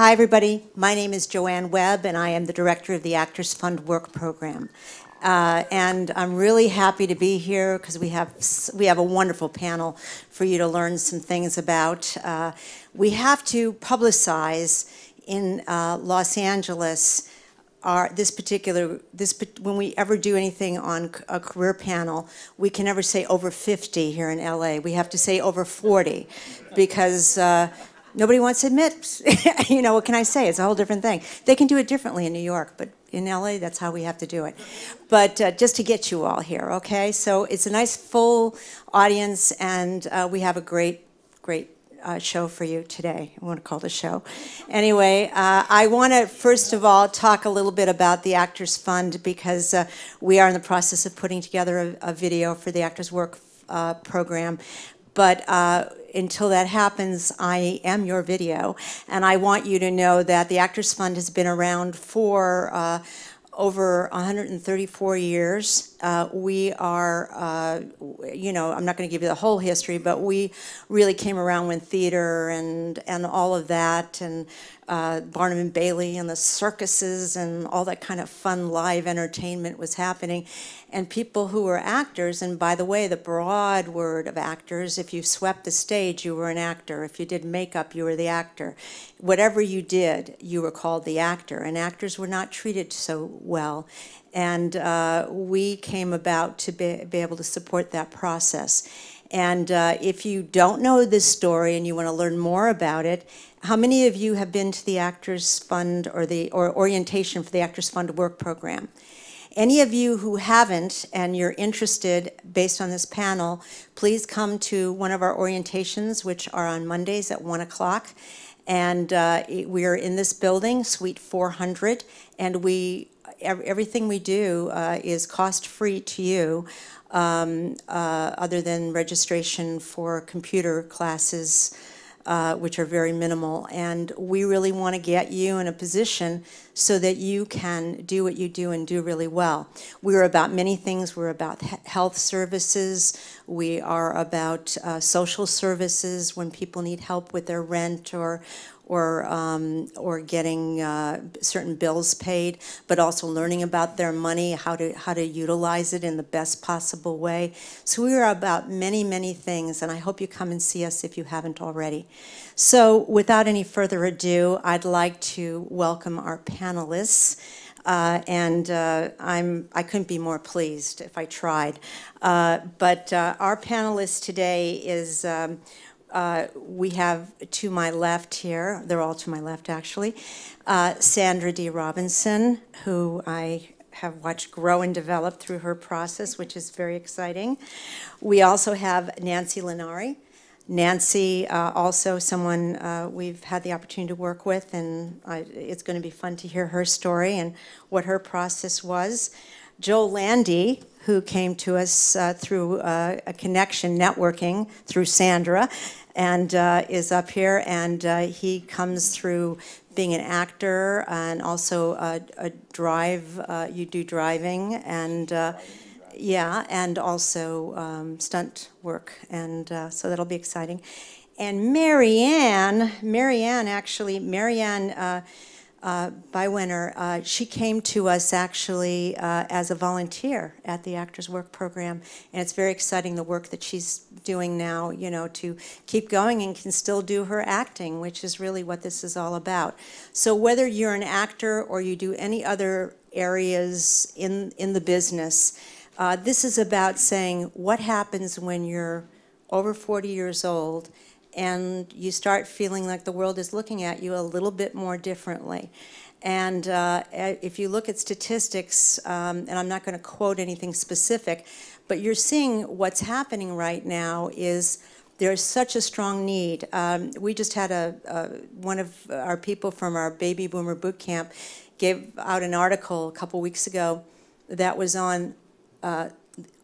Hi, everybody. My name is Joanne Webb, and I am the director of the Actors Fund Work Program. Uh, and I'm really happy to be here because we have we have a wonderful panel for you to learn some things about. Uh, we have to publicize in uh, Los Angeles our this particular this when we ever do anything on a career panel, we can never say over 50 here in LA. We have to say over 40 because uh, nobody wants to admit. you know what can I say? It's a whole different thing. They can do it differently in New York, but in LA, that's how we have to do it. But uh, just to get you all here, okay? So it's a nice full audience, and uh, we have a great, great uh, show for you today. I want to call the show. Anyway, uh, I want to first of all talk a little bit about the Actors Fund because uh, we are in the process of putting together a, a video for the Actors Work uh, program. But until that happens, I am your video. And I want you to know that the Actors Fund has been around for uh, over 134 years. Uh, we are, uh, you know, I'm not going to give you the whole history, but we really came around when theater and, and all of that, and uh, Barnum and Bailey and the circuses and all that kind of fun live entertainment was happening. And people who were actors, and by the way, the broad word of actors, if you swept the stage, you were an actor. If you did makeup, you were the actor. Whatever you did, you were called the actor. And actors were not treated so well. And uh, we came about to be, be able to support that process. And uh, if you don't know this story and you want to learn more about it, how many of you have been to the Actors Fund or the or orientation for the Actors Fund Work Program? Any of you who haven't and you're interested based on this panel, please come to one of our orientations, which are on Mondays at 1 o'clock. And uh, we are in this building, Suite 400, and we everything we do uh, is cost-free to you, um, uh, other than registration for computer classes, uh, which are very minimal. And we really want to get you in a position so that you can do what you do and do really well. We're about many things. We're about health services. We are about uh, social services when people need help with their rent or or, um, or getting uh, certain bills paid, but also learning about their money, how to, how to utilize it in the best possible way. So we are about many, many things, and I hope you come and see us if you haven't already. So without any further ado, I'd like to welcome our panelists. Uh, and uh, I'm, I couldn't be more pleased if I tried. Uh, but uh, our panelist today is um, uh, we have to my left here, they're all to my left actually, uh, Sandra Dee Robinson, who I have watched grow and develop through her process, which is very exciting. We also have Nancy Linari. Nancy, uh, also someone uh, we've had the opportunity to work with, and I, it's going to be fun to hear her story and what her process was. Joel Landi, who came to us uh, through uh, a connection networking through Sandra, and uh, is up here, and uh, he comes through being an actor and also a, a drive. Uh, you do driving and. Uh, yeah, and also um, stunt work, and uh, so that'll be exciting. And Mary Ann, Marianne actually, Mary Ann uh, uh, Biewener, uh, she came to us actually uh, as a volunteer at the Actors Work Program, and it's very exciting the work that she's doing now, you know, to keep going and can still do her acting, which is really what this is all about. So whether you're an actor or you do any other areas in, in the business, uh, this is about saying what happens when you're over 40 years old and you start feeling like the world is looking at you a little bit more differently. And uh, if you look at statistics, um, and I'm not going to quote anything specific, but you're seeing what's happening right now is there's such a strong need. Um, we just had a, a, one of our people from our baby boomer boot camp gave out an article a couple weeks ago that was on uh,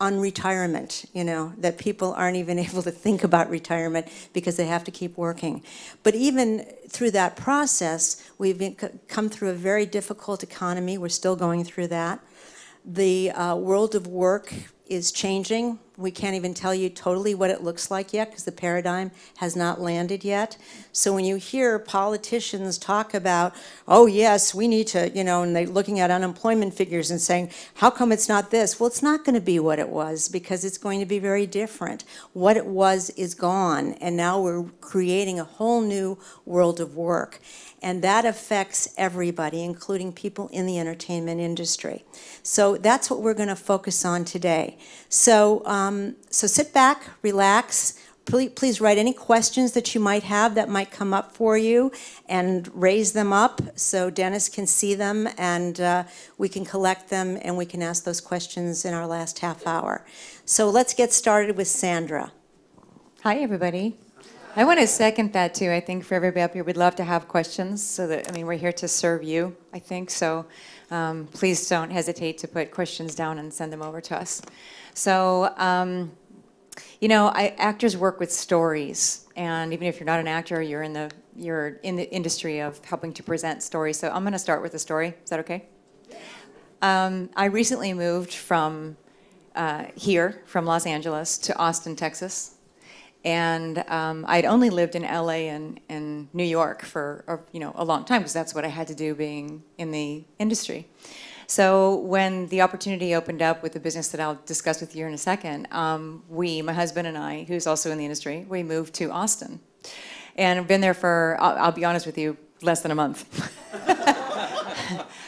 on retirement, you know, that people aren't even able to think about retirement because they have to keep working. But even through that process, we've been, come through a very difficult economy. We're still going through that. The uh, world of work is changing. we can't even tell you totally what it looks like yet because the paradigm has not landed yet. So when you hear politicians talk about, oh yes, we need to, you know, and they're looking at unemployment figures and saying, how come it's not this? Well, it's not going to be what it was because it's going to be very different. What it was is gone, and now we're creating a whole new world of work. And that affects everybody, including people in the entertainment industry. So that's what we're going to focus on today. So, um, so sit back, relax. Please, please write any questions that you might have that might come up for you and raise them up so Dennis can see them and uh, we can collect them and we can ask those questions in our last half hour. So let's get started with Sandra. Hi, everybody. I want to second that too. I think for everybody up here, we'd love to have questions. So that I mean, we're here to serve you. I think so. Um, please don't hesitate to put questions down and send them over to us. So, um, you know, I, actors work with stories, and even if you're not an actor, you're in the you're in the industry of helping to present stories. So I'm going to start with a story. Is that okay? Um, I recently moved from uh, here, from Los Angeles, to Austin, Texas and um, I'd only lived in LA and, and New York for you know, a long time because that's what I had to do being in the industry. So when the opportunity opened up with the business that I'll discuss with you in a second, um, we, my husband and I, who's also in the industry, we moved to Austin. And I've been there for, I'll, I'll be honest with you, less than a month.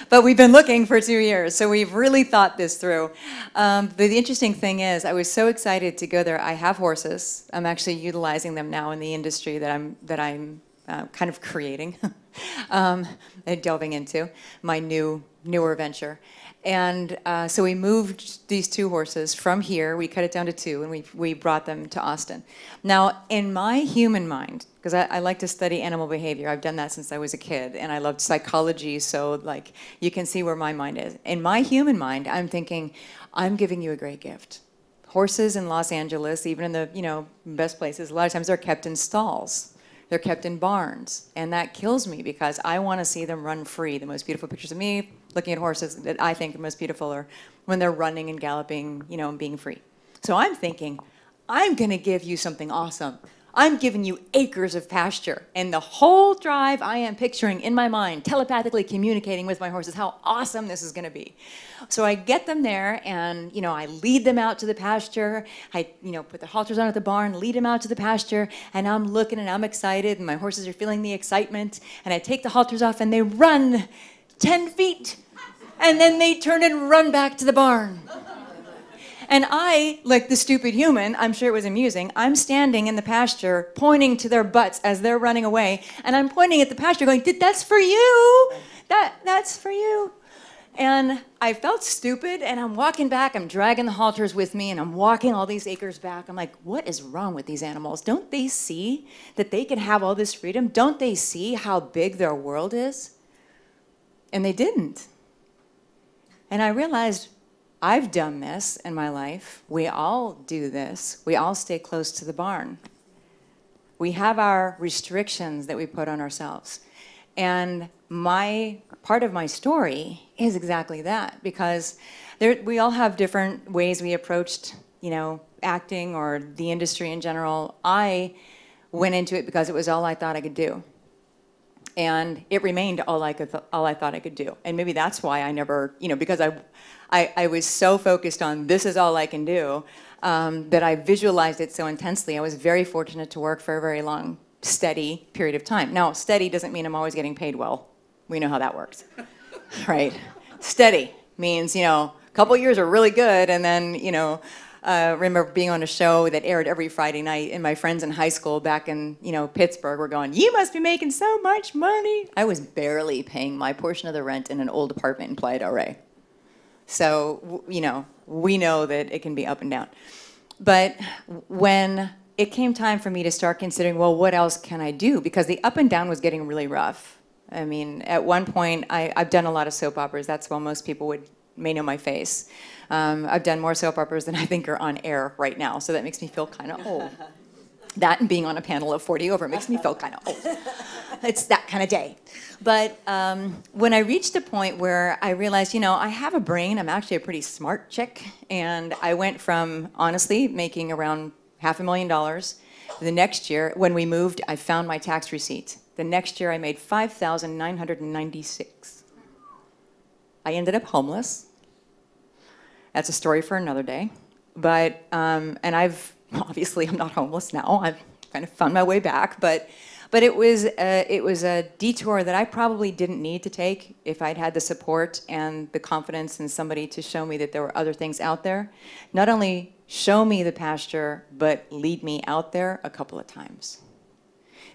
but we've been looking for two years, so we've really thought this through. Um, but the interesting thing is, I was so excited to go there. I have horses. I'm actually utilizing them now in the industry that I'm that I'm uh, kind of creating um, and delving into my new newer venture. And uh, so we moved these two horses from here, we cut it down to two, and we, we brought them to Austin. Now, in my human mind, because I, I, like to study animal behavior, I've done that since I was a kid, and I loved psychology, so like you can see where my mind is. In my human mind, I'm thinking, I'm giving you a great gift. Horses in Los Angeles, even in the you know best places, a lot of times they're kept in stalls. They're kept in barns. And that kills me because I want to see them run free. The most beautiful pictures of me looking at horses that I think are most beautiful are when they're running and galloping, you know, and being free. So I'm thinking, I'm going to give you something awesome. I'm giving you acres of pasture. And the whole drive, I am picturing in my mind, telepathically communicating with my horses how awesome this is going to be. So I get them there and, you know, I lead them out to the pasture. I, you know, put the halters on at the barn, lead them out to the pasture, and I'm looking and I'm excited and my horses are feeling the excitement. And I take the halters off and they run 10 feet and then they turn and run back to the barn. And I, like the stupid human, I'm sure it was amusing, I'm standing in the pasture pointing to their butts as they're running away. And I'm pointing at the pasture going, that's for you. That, that's for you. And I felt stupid, and I'm walking back. I'm dragging the halters with me, and I'm walking all these acres back. I'm like, what is wrong with these animals? Don't they see that they can have all this freedom? Don't they see how big their world is? And they didn't. And I realized I've done this in my life. We all do this. We all stay close to the barn. We have our restrictions that we put on ourselves. And my part of my story is exactly that because there, we all have different ways we approached, you know, acting or the industry in general. I went into it because it was all I thought I could do and it remained all I could, all I thought I could do. And maybe that's why I never, you know, because I, I, I was so focused on this is all I can do um, that I visualized it so intensely. I was very fortunate to work for a very long, steady period of time. Now, steady doesn't mean I'm always getting paid well. We know how that works, right? Steady means, you know, a couple years are really good, and then, you know, uh, remember being on a show that aired every Friday night, and my friends in high school back in you know Pittsburgh were going, "You must be making so much money." I was barely paying my portion of the rent in an old apartment in Playa del Rey. So you know, we know that it can be up and down. But when it came time for me to start considering, well, what else can I do? Because the up and down was getting really rough. I mean, at one point, I, I've done a lot of soap operas. That's why most people would may know my face. Um, I've done more soap operas than I think are on air right now, so that makes me feel kind of old. That and being on a panel of 40 over makes me feel kind of old. It's that kind of day. But um, when I reached a point where I realized, you know, I have a brain, I'm actually a pretty smart chick, and I went from honestly making around half a million dollars. The next year, when we moved, I found my tax receipt. The next year, I made 5,996. I ended up homeless. That's a story for another day. But, um, and I've, obviously, I'm not homeless now. I've kind of found my way back. But, but it, was a, it was a detour that I probably didn't need to take if I'd had the support and the confidence in somebody to show me that there were other things out there. Not only show me the pasture, but lead me out there a couple of times.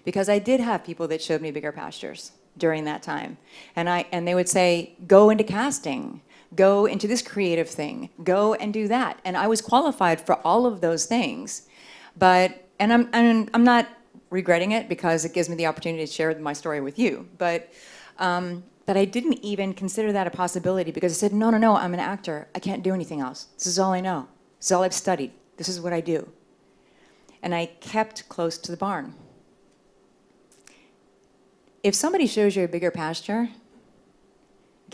Because I did have people that showed me bigger pastures during that time. And, I, and they would say, go into casting, go into this creative thing, go and do that. And I was qualified for all of those things. But, and I'm, and I'm not regretting it because it gives me the opportunity to share my story with you. But, um, but I didn't even consider that a possibility because I said, no, no, no, I'm an actor. I can't do anything else. This is all I know. This is all I've studied. This is what I do. And I kept close to the barn if somebody shows you a bigger pasture,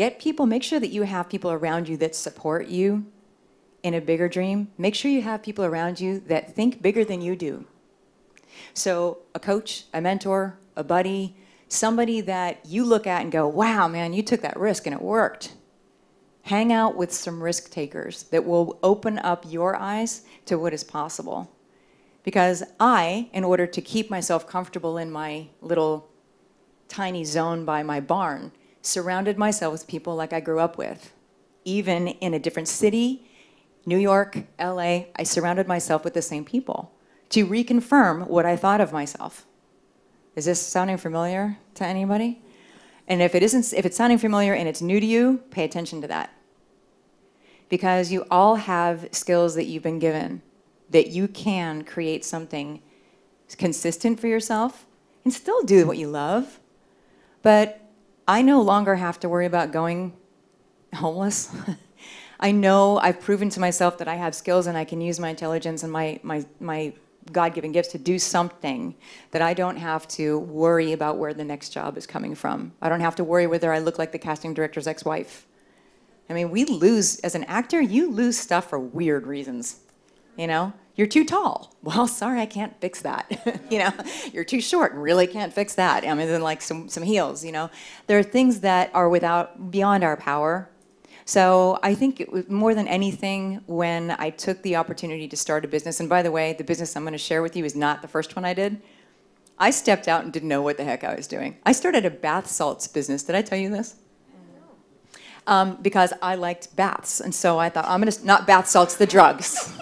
get people, make sure that you have people around you that support you in a bigger dream. Make sure you have people around you that think bigger than you do. So, a coach, a mentor, a buddy, somebody that you look at and go, wow, man, you took that risk and it worked. Hang out with some risk takers that will open up your eyes to what is possible. Because I, in order to keep myself comfortable in my little tiny zone by my barn, surrounded myself with people like I grew up with. Even in a different city, New York, LA, I surrounded myself with the same people to reconfirm what I thought of myself. Is this sounding familiar to anybody? And if it isn't, if it's sounding familiar and it's new to you, pay attention to that. Because you all have skills that you've been given that you can create something consistent for yourself and still do what you love but I no longer have to worry about going homeless. I know I've proven to myself that I have skills and I can use my intelligence and my, my, my God given gifts to do something that I don't have to worry about where the next job is coming from. I don't have to worry whether I look like the casting director's ex wife. I mean, we lose, as an actor, you lose stuff for weird reasons. You know, you're too tall. Well, sorry, I can't fix that. you know, you're too short, really can't fix that. I mean, then like some, some heels, you know. There are things that are without, beyond our power. So I think it was more than anything when I took the opportunity to start a business, and by the way, the business I'm gonna share with you is not the first one I did. I stepped out and didn't know what the heck I was doing. I started a bath salts business. Did I tell you this? Um, because I liked baths, and so I thought I'm gonna not bath salts, the drugs.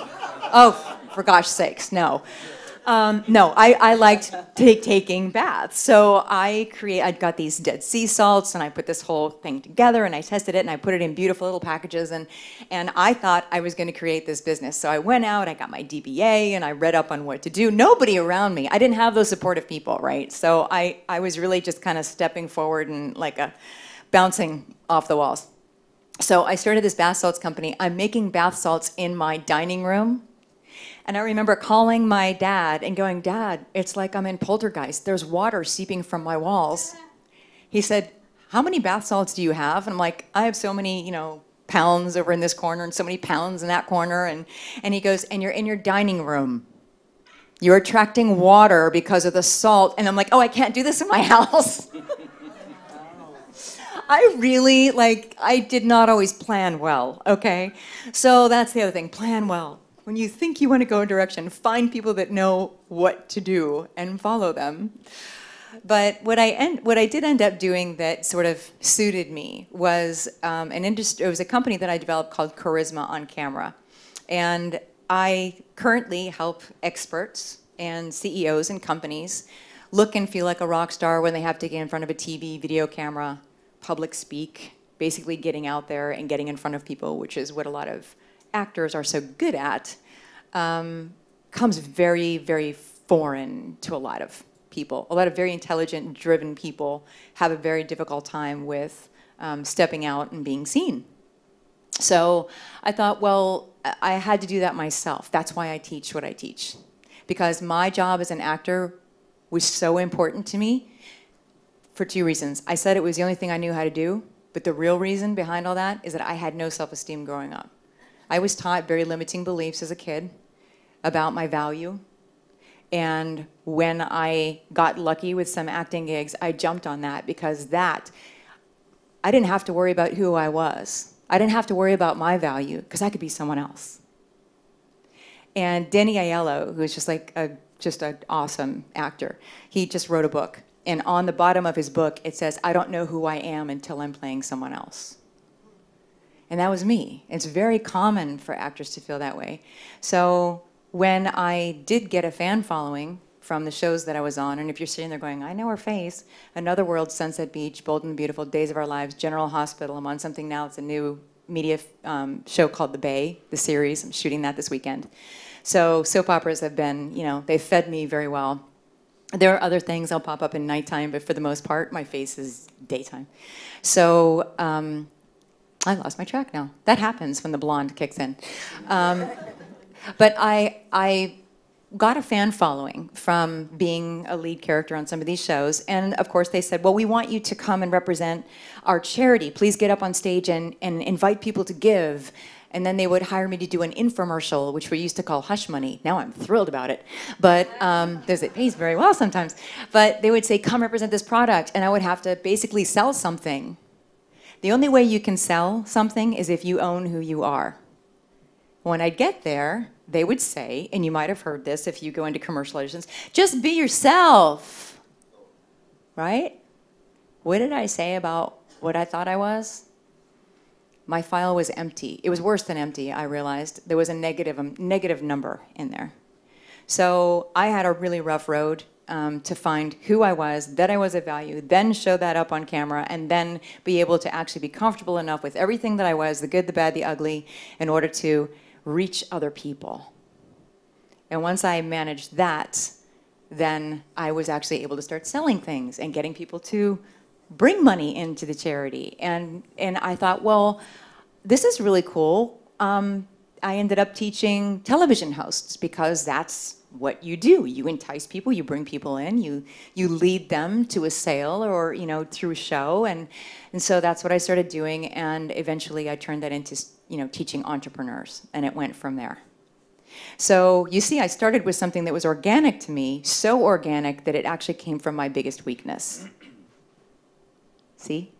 oh, for gosh sakes, no. Um, no, I, I liked take, taking baths. So I create, I got these dead sea salts and I put this whole thing together and I tested it and I put it in beautiful little packages and, and I thought I was going to create this business. So I went out, I got my DBA and I read up on what to do. Nobody around me. I didn't have those supportive people, right? So I, I was really just kind of stepping forward and like a bouncing off the walls. So I started this bath salts company. I'm making bath salts in my dining room and I remember calling my dad and going, Dad, it's like I'm in poltergeist. There's water seeping from my walls. He said, How many bath salts do you have? And I'm like, I have so many, you know, pounds over in this corner and so many pounds in that corner. And, and he goes, And you're in your dining room. You're attracting water because of the salt. And I'm like, Oh, I can't do this in my house. I really, like, I did not always plan well, okay? So that's the other thing plan well when you think you want to go in a direction, find people that know what to do and follow them. But what I end, what I did end up doing that sort of suited me was um, an industry. It was a company that I developed called Charisma on Camera, and I currently help experts and CEOs and companies look and feel like a rock star when they have to get in front of a TV, video camera, public speak, basically getting out there and getting in front of people, which is what a lot of actors are so good at um, comes very, very foreign to a lot of people. A lot of very intelligent, driven people have a very difficult time with um, stepping out and being seen. So I thought, well, I had to do that myself. That's why I teach what I teach. because my job as an actor was so important to me for two reasons. I said it was the only thing I knew how to do, but the real reason behind all that is that I had no self esteem growing up. I was taught very limiting beliefs as a kid about my value. And when I got lucky with some acting gigs, I jumped on that because that, I didn't have to worry about who I was. I didn't have to worry about my value because I could be someone else. And Danny Aiello, who's just like a just an awesome actor, he just wrote a book. And on the bottom of his book, it says, I don't know who I am until I'm playing someone else. And that was me. It's very common for actors to feel that way. So when I did get a fan following from the shows that I was on, and if you're sitting there going, I know her face, Another World, Sunset Beach, Bold and Beautiful, Days of Our Lives, General Hospital, I'm on something now, it's a new media um, show called The Bay, the series. I'm shooting that this weekend. So soap operas have been, you know, they've fed me very well. There are other things I'll pop up in nighttime, but for the most part, my face is daytime. So um, I lost my track now. That happens when the blonde kicks in. Um, but I, I got a fan following from being a lead character on some of these shows. And of course, they said, Well, we want you to come and represent our charity. Please get up on stage and, and invite people to give. And then they would hire me to do an infomercial, which we used to call hush money. Now I'm thrilled about it. But um, it pays very well sometimes. But they would say, Come represent this product. And I would have to basically sell something. The only way you can sell something is if you own who you are. When I'd get there, they would say, and you might have heard this if you go into commercial auditions, just be yourself. Right? What did I say about what I thought I was? My file was empty. It was worse than empty, I realized. There was a negative, a negative number in there. So I had a really rough road um, to find who I was, that I was of value, then show that up on camera, and then be able to actually be comfortable enough with everything that I was, the good, the bad, the ugly, in order to reach other people. And once I managed that, then I was actually able to start selling things and getting people to bring money into the charity. And, and I thought, well, this is really cool. Um, I ended up teaching television hosts because that's what you do. You entice people, you bring people in, you you lead them to a sale or you know through a show, and and so that's what I started doing. And eventually, I turned that into you know, teaching entrepreneurs, and it went from there. So you see, I started with something that was organic to me, so organic that it actually came from my biggest weakness. See?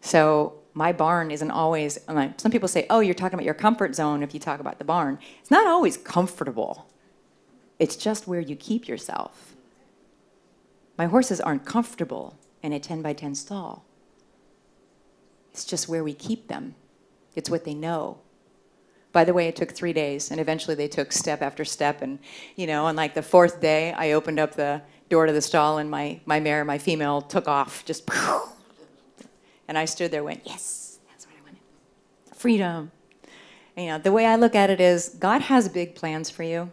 So my barn isn't always, some people say, oh, you're talking about your comfort zone if you talk about the barn. It's not always comfortable. It's just where you keep yourself. My horses aren't comfortable in a 10 by 10 stall. It's just where we keep them. It's what they know. By the way, it took three days, and eventually they took step after step. And, you know, on like the fourth day, I opened up the door to the stall, and my, my mare, my female, took off, just, and I stood there, went, yes, that's what I wanted. Freedom. You know, the way I look at it is God has big plans for you,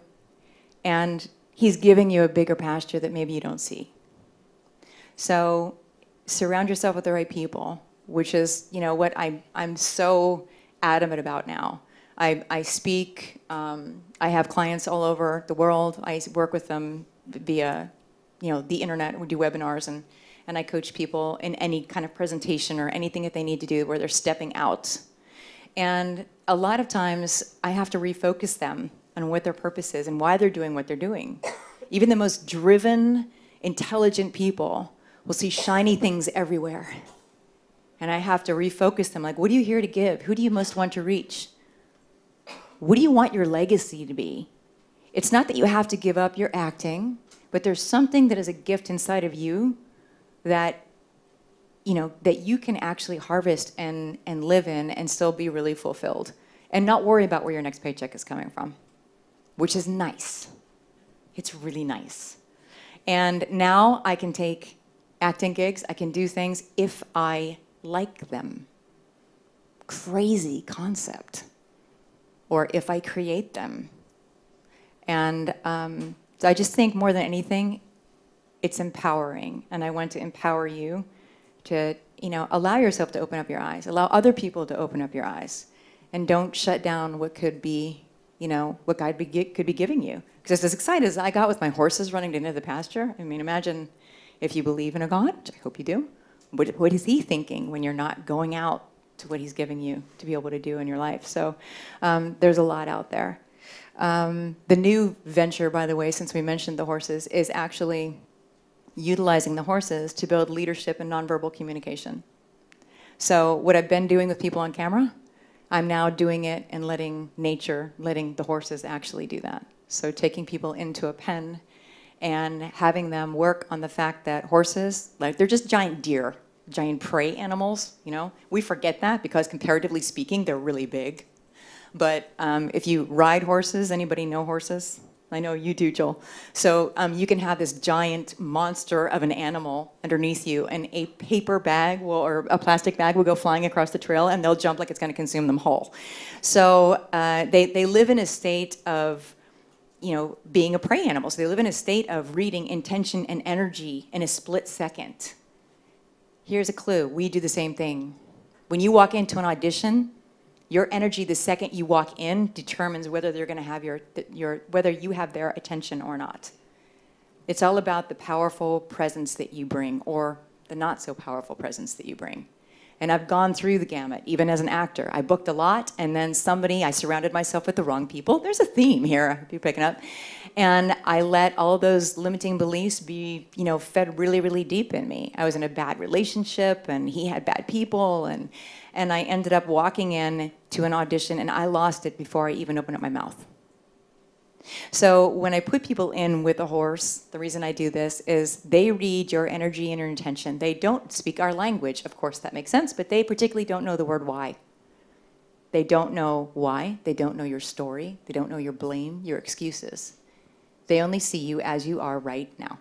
and He's giving you a bigger pasture that maybe you don't see. So surround yourself with the right people which is you know what I, I'm so adamant about now. I, I speak, um, I have clients all over the world. I work with them via you know, the internet. We do webinars and, and I coach people in any kind of presentation or anything that they need to do where they're stepping out. And a lot of times I have to refocus them on what their purpose is and why they're doing what they're doing. Even the most driven, intelligent people will see shiny things everywhere and I have to refocus them like, what are you here to give? Who do you most want to reach? What do you want your legacy to be? It's not that you have to give up your acting, but there's something that is a gift inside of you that you know that you can actually harvest and and live in and still be really fulfilled and not worry about where your next paycheck is coming from which is nice it's really nice and now i can take acting gigs i can do things if i like them. Crazy concept. Or if I create them. And um, so I just think more than anything, it's empowering. And I want to empower you to, you know, allow yourself to open up your eyes, allow other people to open up your eyes, and don't shut down what could be you know, what God be, could be giving you. Because as excited as I got with my horses running into the pasture, I mean, imagine if you believe in a God, which I hope you do, what, what is he thinking when you're not going out to what he's giving you to be able to do in your life? So um, there's a lot out there. Um, the new venture, by the way, since we mentioned the horses, is actually utilizing the horses to build leadership and nonverbal communication. So what I've been doing with people on camera, I'm now doing it and letting nature, letting the horses actually do that. So taking people into a pen and having them work on the fact that horses, like they're just giant deer, giant prey animals, you know? We forget that because comparatively speaking, they're really big. But um, if you ride horses, anybody know horses? I know you do, Joel. So um, you can have this giant monster of an animal underneath you, and a paper bag will, or a plastic bag will go flying across the trail, and they'll jump like it's going to consume them whole. So uh, they, they live in a state of, you know, being a prey animal. So they live in a state of reading intention and energy in a split second. Here's a clue. We do the same thing. When you walk into an audition, your energy the second you walk in determines whether they're going to have your, your whether you have their attention or not. It's all about the powerful presence that you bring or the not so powerful presence that you bring. And i've gone through the gamut even as an actor. I booked a lot and then somebody i surrounded myself with the wrong people. There's a theme here if you're picking up. And i let all those limiting beliefs be you know fed really really deep in me. I was in a bad relationship and he had bad people and and I ended up walking in to an audition and I lost it before I even opened up my mouth. So when I put people in with a horse, the reason I do this is they read your energy and your intention. They don't speak our language, of course that makes sense, but they particularly don't know the word why. They don't know why, they don't know your story, they don't know your blame, your excuses. They only see you as you are right now.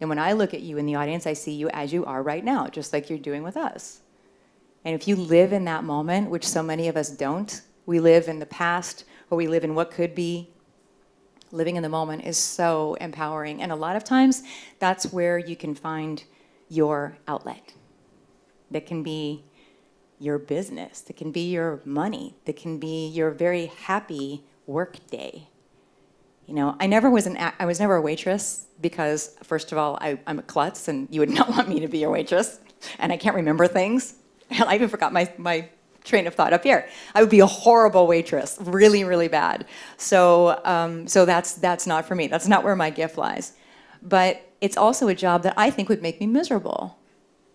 And when I look at you in the audience, I see you as you are right now, just like you're doing with us. And if you live in that moment, which so many of us don't, we live in the past or we live in what could be. Living in the moment is so empowering. And a lot of times, that's where you can find your outlet. That can be your business, that can be your money, that can be your very happy work day. You know, I never was an I was never a waitress because first of all, I, I'm a klutz and you would not want me to be a waitress, and I can't remember things. I even forgot my, my train of thought up here. I would be a horrible waitress, really, really bad. So, um, so that's, that's not for me. That's not where my gift lies. But it's also a job that I think would make me miserable.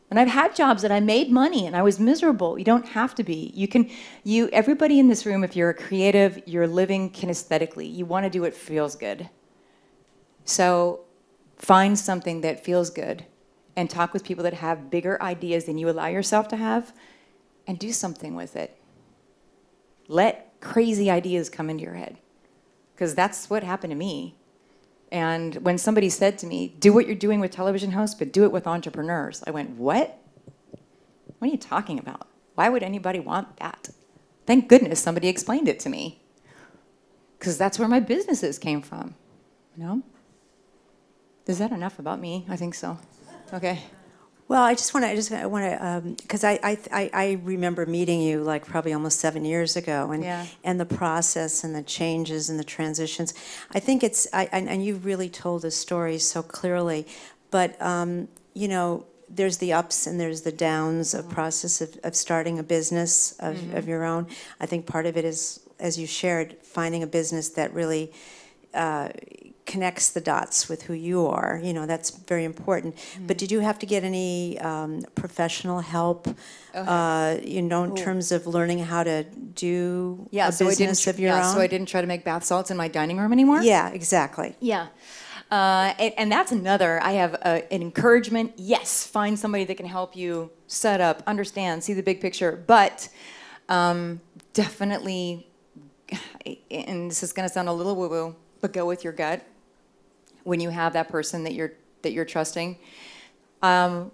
And I've had jobs that I made money and I was miserable. You don't have to be. You can, you, everybody in this room, if you're a creative, you're living kinesthetically. You want to do what feels good. So find something that feels good and talk with people that have bigger ideas than you allow yourself to have and do something with it. Let crazy ideas come into your head because that's what happened to me. And when somebody said to me, do what you're doing with television hosts, but do it with entrepreneurs, I went, what? What are you talking about? Why would anybody want that? Thank goodness somebody explained it to me because that's where my businesses came from, you know? Is that enough about me? I think so. Okay. Well, I just want to, I just want to, because um, I, I, I remember meeting you like probably almost seven years ago, and Yeah. and the process and the changes and the transitions. I think it's, I, and, and you really told the story so clearly, but um, you know, there's the ups and there's the downs of process of, of starting a business of, of your own. I think part of it is, as you shared, finding a business that really uh, connects the dots with who you are. You know, that's very important. Mm-hmm. But did you have to get any um, professional help, Oh, uh, you know, in terms of learning how to do Yeah, a so I didn't, business of your yeah, own? so I didn't try to make bath salts in my dining room anymore. Yeah, exactly. Yeah. Uh, and, and that's another. I have a, an encouragement. Yes, find somebody that can help you set up, understand, see the big picture. But um, definitely, and this is going to sound a little woo woo, but go with your gut when you have that person that you're that you're trusting. Um,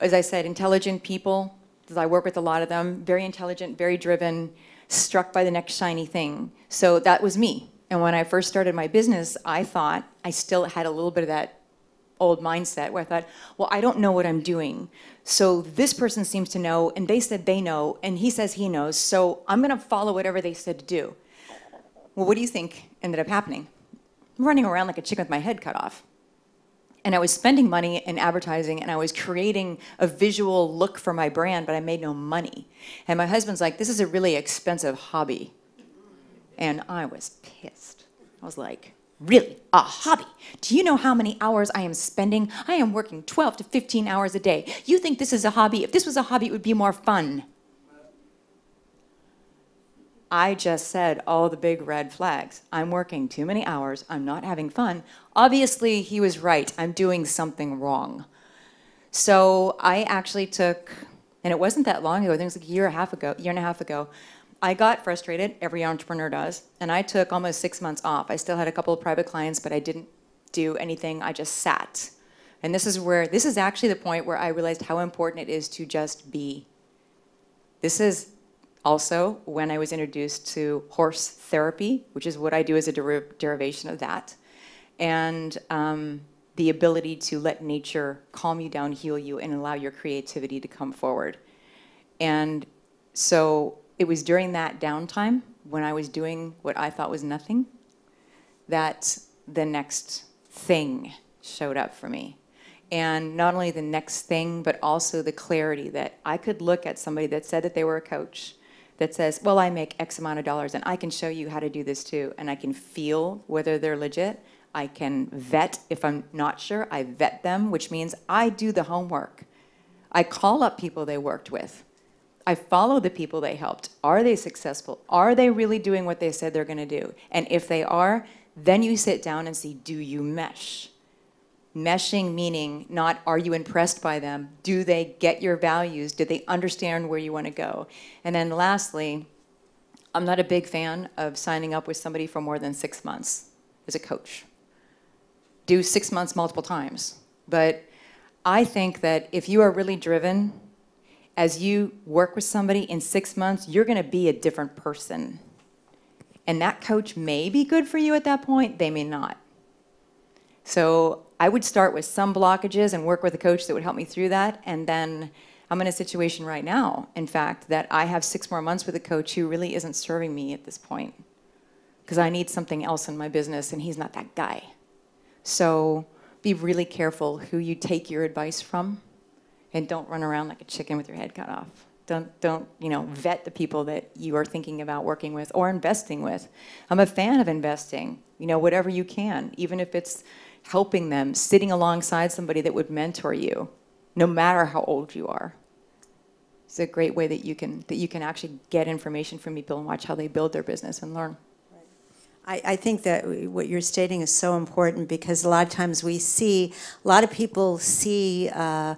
as I said, intelligent people. I work with a lot of them. Very intelligent, very driven, struck by the next shiny thing. So that was me. And when I first started my business, I thought I still had a little bit of that old mindset where I thought, well, I don't know what I'm doing. So this person seems to know, and they said they know, and he says he knows. So I'm going to follow whatever they said to do. well, what do you think ended up happening? Running around like a chicken with my head cut off. And I was spending money in advertising and I was creating a visual look for my brand, but I made no money. And my husband's like, this is a really expensive hobby. And I was pissed. I was like, really? A hobby? Do you know how many hours I am spending? I am working 12 to 15 hours a day. You think this is a hobby? If this was a hobby, it would be more fun. I just said all the big red flags. I'm working too many hours. I'm not having fun. Obviously, he was right. I'm doing something wrong. So I actually took, and it wasn't that long ago, I think it was like a year and a half ago, year and a half ago. I got frustrated, every entrepreneur does, and I took almost six months off. I still had a couple of private clients, but I didn't do anything. I just sat. And this is where, this is actually the point where I realized how important it is to just be. This is also, when I was introduced to horse therapy, which is what I do as a deri derivation of that, and um, the ability to let nature calm you down, heal you, and allow your creativity to come forward. And so it was during that downtime when I was doing what I thought was nothing that the next thing showed up for me. And not only the next thing, but also the clarity that I could look at somebody that said that they were a coach that says, well, I make X amount of dollars and I can show you how to do this too. And I can feel whether they're legit. I can vet if I'm not sure. I vet them, which means I do the homework. I call up people they worked with. I follow the people they helped. Are they successful? Are they really doing what they said they're going to do? And if they are, then you sit down and see, do you mesh? Meshing meaning not are you impressed by them? Do they get your values? Do they understand where you want to go? And then lastly, I'm not a big fan of signing up with somebody for more than six months as a coach. Do six months multiple times. But I think that if you are really driven, as you work with somebody in six months, you're going to be a different person. And that coach may be good for you at that point, they may not. So I would start with some blockages and work with a coach that would help me through that. And then I'm in a situation right now, in fact, that I have six more months with a coach who really isn't serving me at this point because I need something else in my business and he's not that guy. So be really careful who you take your advice from and don't run around like a chicken with your head cut off. Don't, don't, you know, vet the people that you are thinking about working with or investing with. I'm a fan of investing, you know, whatever you can, even if it's helping them, sitting alongside somebody that would mentor you, no matter how old you are. It's a great way that you can that you can actually get information from people and watch how they build their business and learn. I, I think that what you're stating is so important because a lot of times we see, a lot of people see uh,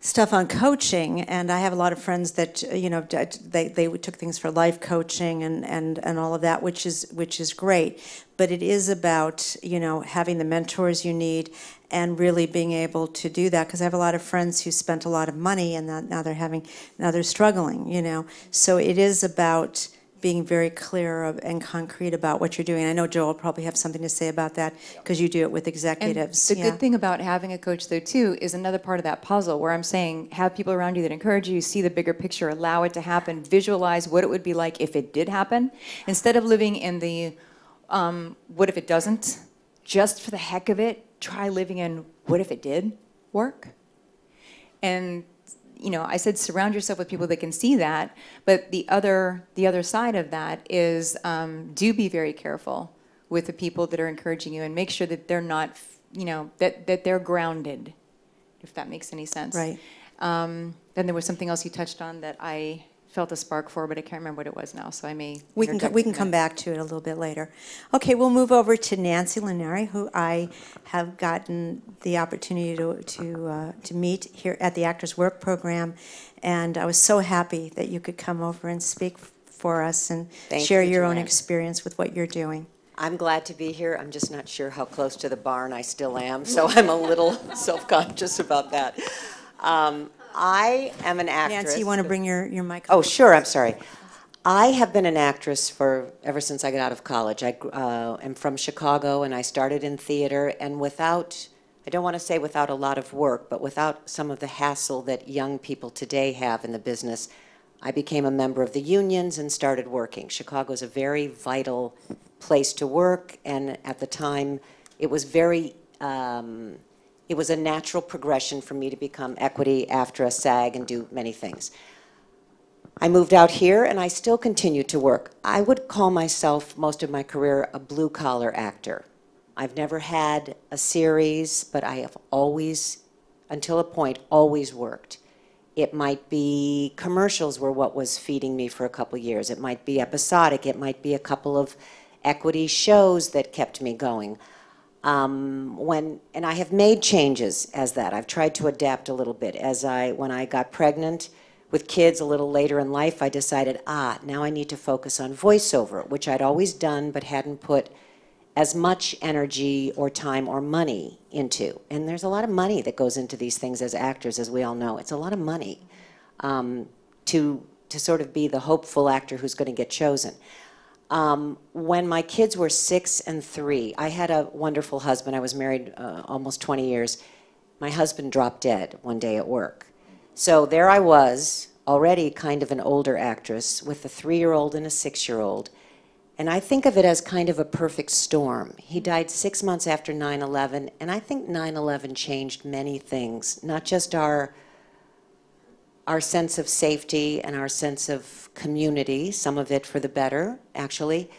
stuff on coaching, and I have a lot of friends that you know they they took things for life coaching and and and all of that, which is which is great. But it is about you know having the mentors you need and really being able to do that because I have a lot of friends who spent a lot of money and now they're having now they're struggling. You know, so it is about being very clear and concrete about what you're doing. I know Joel will probably have something to say about that because you do it with executives. And the yeah. good thing about having a coach though too is another part of that puzzle where I'm saying have people around you that encourage you, see the bigger picture, allow it to happen, visualize what it would be like if it did happen, instead of living in the um, what if it doesn't, just for the heck of it, try living in what if it did work. And you know, I said surround yourself with people that can see that, but the other, the other side of that is um, do be very careful with the people that are encouraging you and make sure that they're not, you know, that, that they're grounded, if that makes any sense. Right. Um, then there was something else you touched on that I felt a spark for, but I can't remember what it was now, so I may. We can, co- we can come back to it a little bit later. Okay, we'll move over to Nancy Linari, who I have gotten the opportunity to, to, uh, to meet here at the Actors Work Program. And I was so happy that you could come over and speak for us and Thank share you, your own experience with what you're doing. I'm glad to be here. I'm just not sure how close to the barn I still am, so I'm a little self-conscious about that. Um, I am an actress. Nancy, you want to bring your, your microphone? Oh, sure, I'm sorry. I have been an actress for, ever since I got out of college. I uh, am from Chicago, and I started in theater, and without, I don't want to say without a lot of work, but without some of the hassle that young people today have in the business, I became a member of the unions and started working. Chicago is a very vital place to work, and at the time, it was very, um, it was a natural progression for me to become equity after a SAG and do many things. I moved out here and I still continue to work. I would call myself most of my career a blue collar actor. I've never had a series, but I have always, until a point, always worked. It might be commercials were what was feeding me for a couple years. It might be episodic. It might be a couple of equity shows that kept me going. Um, when and I have made changes as that. I've tried to adapt a little bit. As I when I got pregnant with kids a little later in life, I decided, ah, now I need to focus on voiceover, which I'd always done but hadn't put as much energy or time or money into. And there's a lot of money that goes into these things as actors, as we all know. It's a lot of money um, to to sort of be the hopeful actor who's going to get chosen. Um, when my kids were six and three, I had a wonderful husband. I was married uh, almost 20 years. My husband dropped dead one day at work. So there I was, already kind of an older actress, with a three year old and a six year old. And I think of it as kind of a perfect storm. He died six months after 9 11, and I think 9 11 changed many things, not just our our sense of safety and our sense of community, some of it for the better, actually.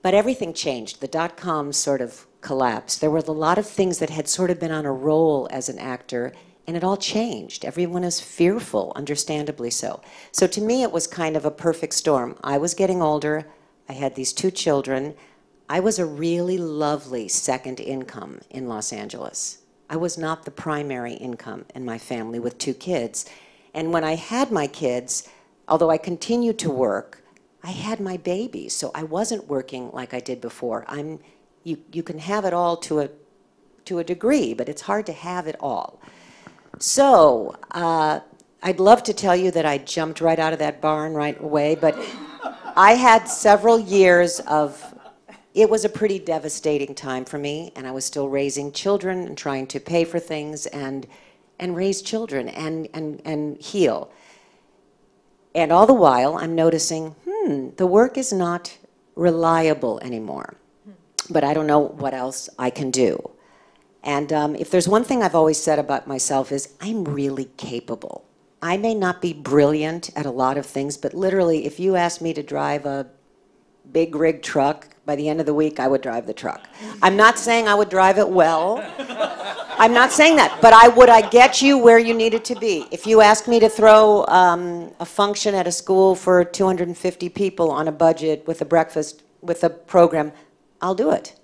But everything changed. The dot com sort of collapsed. There were a lot of things that had sort of been on a roll as an actor, and it all changed. Everyone is fearful, understandably so. So to me, it was kind of a perfect storm. I was getting older, I had these two children. I was a really lovely second income in Los Angeles. I was not the primary income in my family with two kids. And when I had my kids, although I continued to work, I had my babies, so I wasn't working like I did before. I'm, you, you can have it all to a, to a degree, but it's hard to have it all. So uh, I'd love to tell you that I jumped right out of that barn right away, but I had several years of, it was a pretty devastating time for me, and I was still raising children and trying to pay for things and and raise children and, and, and heal. And all the while, I'm noticing, hmm, the work is not reliable anymore. But I don't know what else I can do. And um, if there's one thing I've always said about myself is I'm really capable. I may not be brilliant at a lot of things, but literally, if you asked me to drive a big rig truck, by the end of the week, I would drive the truck. I'm not saying I would drive it well. I'm not saying that, but I would I get you where you needed to be. If you ask me to throw um, a function at a school for 250 people on a budget with a breakfast, with a program, I'll do it.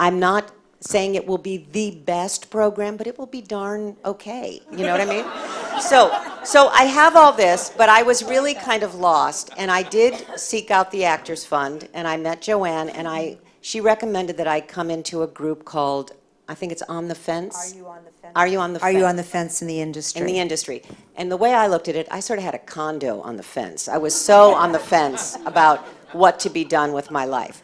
I'm not saying it will be the best program, but it will be darn okay. You know what I mean? So, so I have all this, but I was really kind of lost, and I did seek out the Actors Fund, and I met Joanne, and I she recommended that I come into a group called I think it's on the fence. Are you on the fence? Are you on the Are you on the fence in the industry? in the industry. And the way I looked at it, I sort of had a condo on the fence. I was so on the fence about what to be done with my life.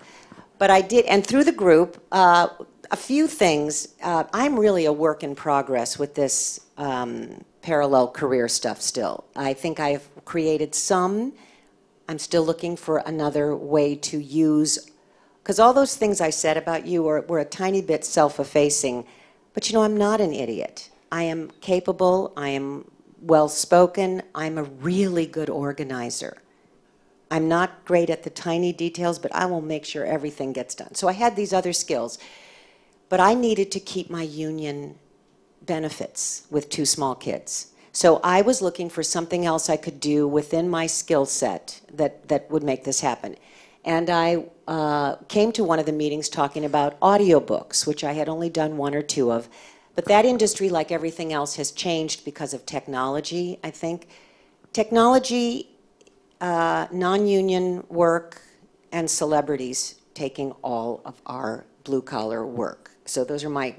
But I did, and through the group, uh, a few things. Uh, I'm really a work in progress with this um, parallel career stuff still. I think I've created some. I'm still looking for another way to use because all those things I said about you were, were a tiny bit self effacing. But you know, I'm not an idiot. I am capable, I am well spoken, I'm a really good organizer. I'm not great at the tiny details, but I will make sure everything gets done. So I had these other skills. But I needed to keep my union benefits with two small kids. So I was looking for something else I could do within my skill set that, that would make this happen. And I uh, came to one of the meetings talking about audiobooks, which I had only done one or two of. But that industry, like everything else, has changed because of technology, I think. Technology, uh, non union work, and celebrities taking all of our blue collar work. So those are my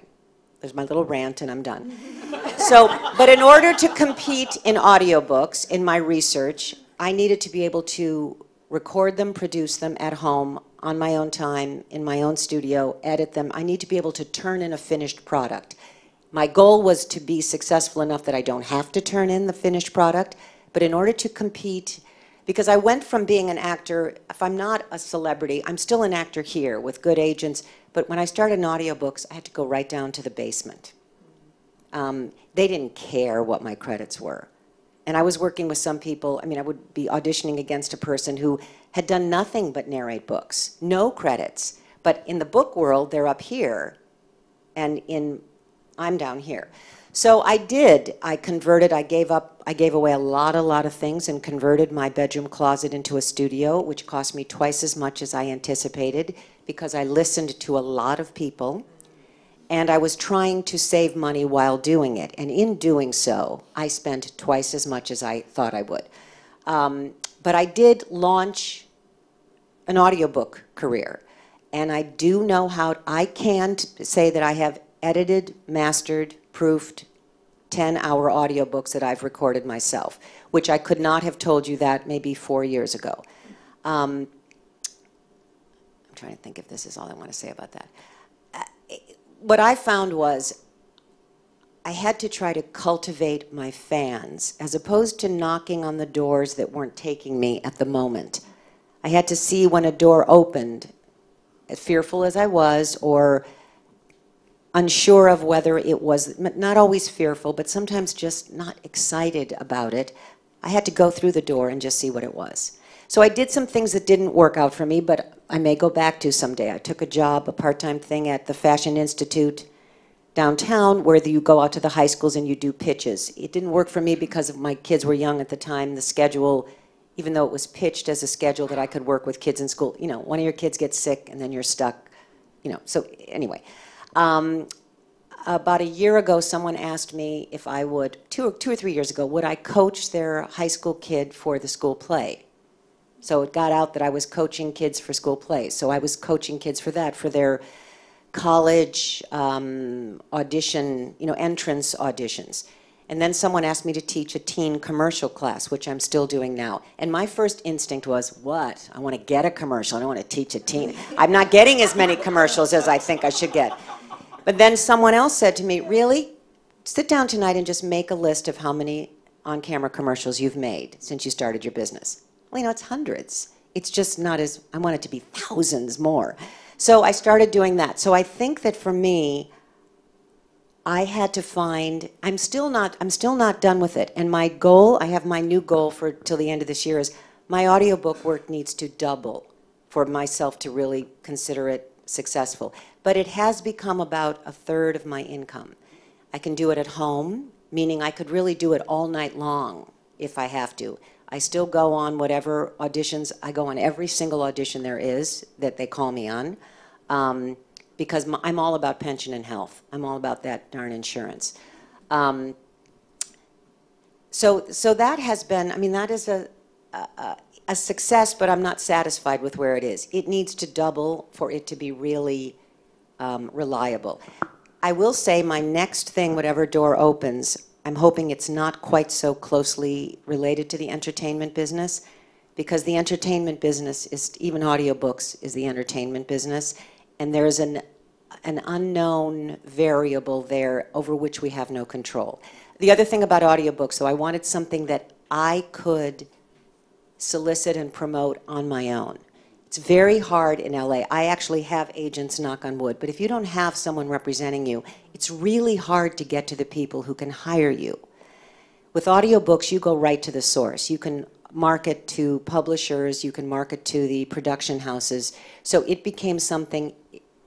there's my little rant and I'm done. so, but in order to compete in audiobooks in my research, I needed to be able to record them, produce them at home on my own time, in my own studio, edit them. I need to be able to turn in a finished product. My goal was to be successful enough that I don't have to turn in the finished product, but in order to compete, Because I went from being an actor, if I'm not a celebrity, I'm still an actor here with good agents, but when I started in audiobooks, I had to go right down to the basement. Um, they didn't care what my credits were. And I was working with some people, I mean, I would be auditioning against a person who had done nothing but narrate books, no credits. But in the book world, they're up here, and in, I'm down here. So I did. I converted, I gave up, I gave away a lot, a lot of things and converted my bedroom closet into a studio, which cost me twice as much as I anticipated because I listened to a lot of people and I was trying to save money while doing it. And in doing so, I spent twice as much as I thought I would. Um, but I did launch an audiobook career. And I do know how, I can t- say that I have edited, mastered, proofed 10 hour audiobooks that I've recorded myself, which I could not have told you that maybe four years ago. Um, I'm trying to think if this is all I want to say about that. What I found was I had to try to cultivate my fans as opposed to knocking on the doors that weren't taking me at the moment. I had to see when a door opened, as fearful as I was, or unsure of whether it was not always fearful, but sometimes just not excited about it. I had to go through the door and just see what it was. So I did some things that didn't work out for me, but I may go back to someday. I took a job, a part-time thing at the Fashion Institute downtown where you go out to the high schools and you do pitches. It didn't work for me because of my kids were young at the time. The schedule, even though it was pitched as a schedule that I could work with kids in school, you know, one of your kids gets sick and then you're stuck, you know. So anyway, um, about a year ago, someone asked me if I would, two or, two or three years ago, would I coach their high school kid for the school play? So it got out that I was coaching kids for school plays. So I was coaching kids for that, for their college um, audition, you know, entrance auditions. And then someone asked me to teach a teen commercial class, which I'm still doing now. And my first instinct was, what? I want to get a commercial. I don't want to teach a teen. I'm not getting as many commercials as I think I should get. But then someone else said to me, Really? Sit down tonight and just make a list of how many on camera commercials you've made since you started your business. Well, you know, it's hundreds. It's just not as, I want it to be thousands more. So I started doing that. So I think that for me, I had to find, I'm still not, I'm still not done with it. And my goal, I have my new goal for till the end of this year is my audiobook work needs to double for myself to really consider it successful. But it has become about a third of my income. I can do it at home, meaning I could really do it all night long if I have to. I still go on whatever auditions, I go on every single audition there is that they call me on. Um, because my, I'm all about pension and health. I'm all about that darn insurance. Um, so, so that has been, I mean, that is a, a, a success, but I'm not satisfied with where it is. It needs to double for it to be really um, reliable. I will say my next thing, whatever door opens, I'm hoping it's not quite so closely related to the entertainment business because the entertainment business is, even audiobooks is the entertainment business, and there's an, an unknown variable there over which we have no control. The other thing about audiobooks, so I wanted something that I could solicit and promote on my own. It's very hard in LA. I actually have agents, knock on wood, but if you don't have someone representing you, it's really hard to get to the people who can hire you. With audiobooks, you go right to the source. You can market to publishers, you can market to the production houses. So it became something,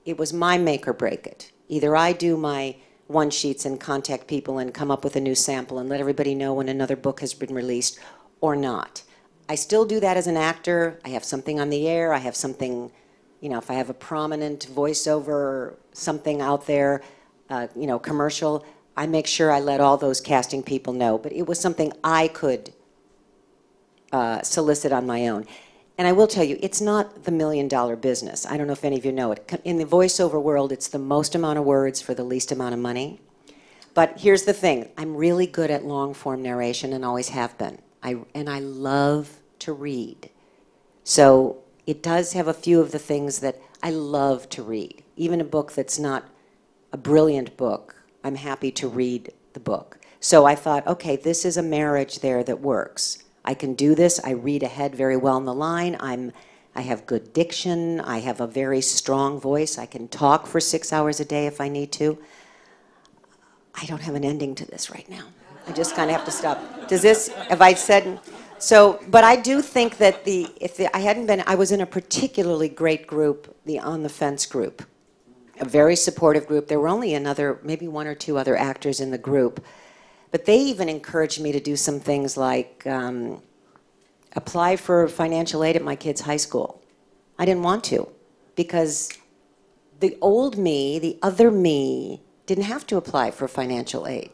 it was my make or break it. Either I do my one sheets and contact people and come up with a new sample and let everybody know when another book has been released or not. I still do that as an actor. I have something on the air. I have something, you know, if I have a prominent voiceover, something out there, uh, you know, commercial, I make sure I let all those casting people know. But it was something I could uh, solicit on my own. And I will tell you, it's not the million dollar business. I don't know if any of you know it. In the voiceover world, it's the most amount of words for the least amount of money. But here's the thing I'm really good at long form narration and always have been. I, and I love to read. So it does have a few of the things that I love to read. Even a book that's not a brilliant book, I'm happy to read the book. So I thought, okay, this is a marriage there that works. I can do this. I read ahead very well in the line. I'm, I have good diction. I have a very strong voice. I can talk for six hours a day if I need to. I don't have an ending to this right now. I just kind of have to stop. Does this, have I said, so, but I do think that the, if the, I hadn't been, I was in a particularly great group, the On the Fence group, a very supportive group. There were only another, maybe one or two other actors in the group. But they even encouraged me to do some things like um, apply for financial aid at my kid's high school. I didn't want to because the old me, the other me, didn't have to apply for financial aid.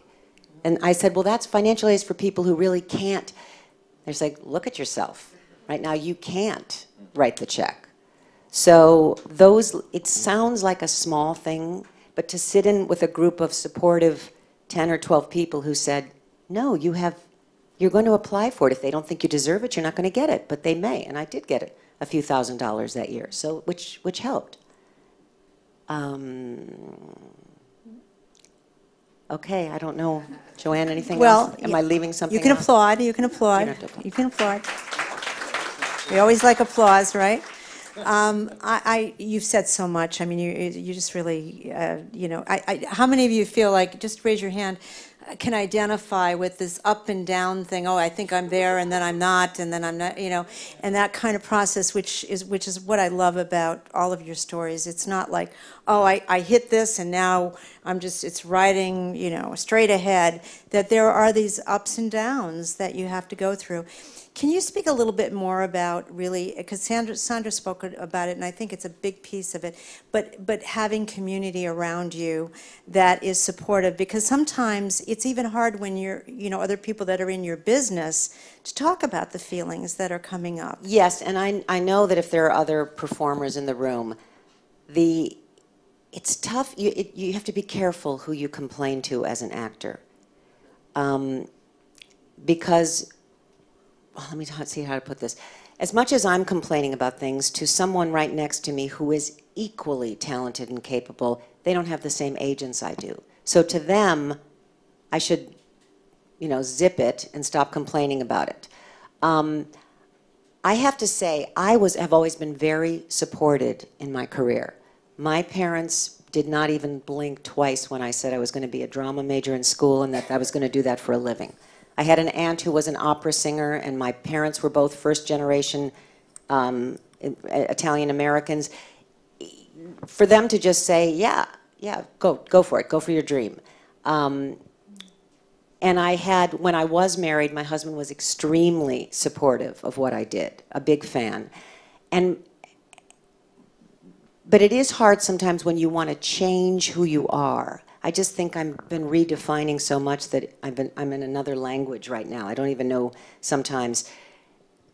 And I said, well, that's financial aid for people who really can't. They're like, look at yourself. Right now, you can't write the check. So those, it sounds like a small thing, but to sit in with a group of supportive 10 or 12 people who said, no, you have, you're going to apply for it. If they don't think you deserve it, you're not going to get it, but they may. And I did get it, a few thousand dollars that year, so which, which helped. Um, okay, I don't know. Joanne, anything Well, else? Am I leaving something You can out? applaud, you can applaud. You have to applaud. You can applaud. We always like applause, right? Um, I, I, you've said so much, I mean, you, you just really, uh, you know, I, I, how many of you feel like, just raise your hand, can identify with this up and down thing, oh, I think I'm there, and then I'm not, and then I'm not, you know, and that kind of process, which is, which is what I love about all of your stories. It's not like, oh, I, I hit this, and now I'm just, it's riding, you know, straight ahead, that there are these ups and downs that you have to go through. Can you speak a little bit more about really, because Sandra, Sandra spoke about it, and I think it's a big piece of it, but, but having community around you that is supportive, because sometimes it's even hard when you're, you know, other people that are in your business to talk about the feelings that are coming up. Yes, and I, I know that if there are other performers in the room, the, it's tough, you, it, you have to be careful who you complain to as an actor. Um, because, well, let me see how to put this. As much as I'm complaining about things to someone right next to me who is equally talented and capable, they don't have the same agents I do. So to them, I should, you know, zip it and stop complaining about it. Um, I have to say, I was have always been very supported in my career. My parents did not even blink twice when I said I was going to be a drama major in school and that I was going to do that for a living. I had an aunt who was an opera singer, and my parents were both first generation um, Italian Americans. For them to just say, "Yeah, yeah, go go for it, go for your dream." Um, and I had, when I was married, my husband was extremely supportive of what I did, a big fan. And, but it is hard sometimes when you want to change who you are. I just think I've been redefining so much that I've been, I'm in another language right now. I don't even know sometimes.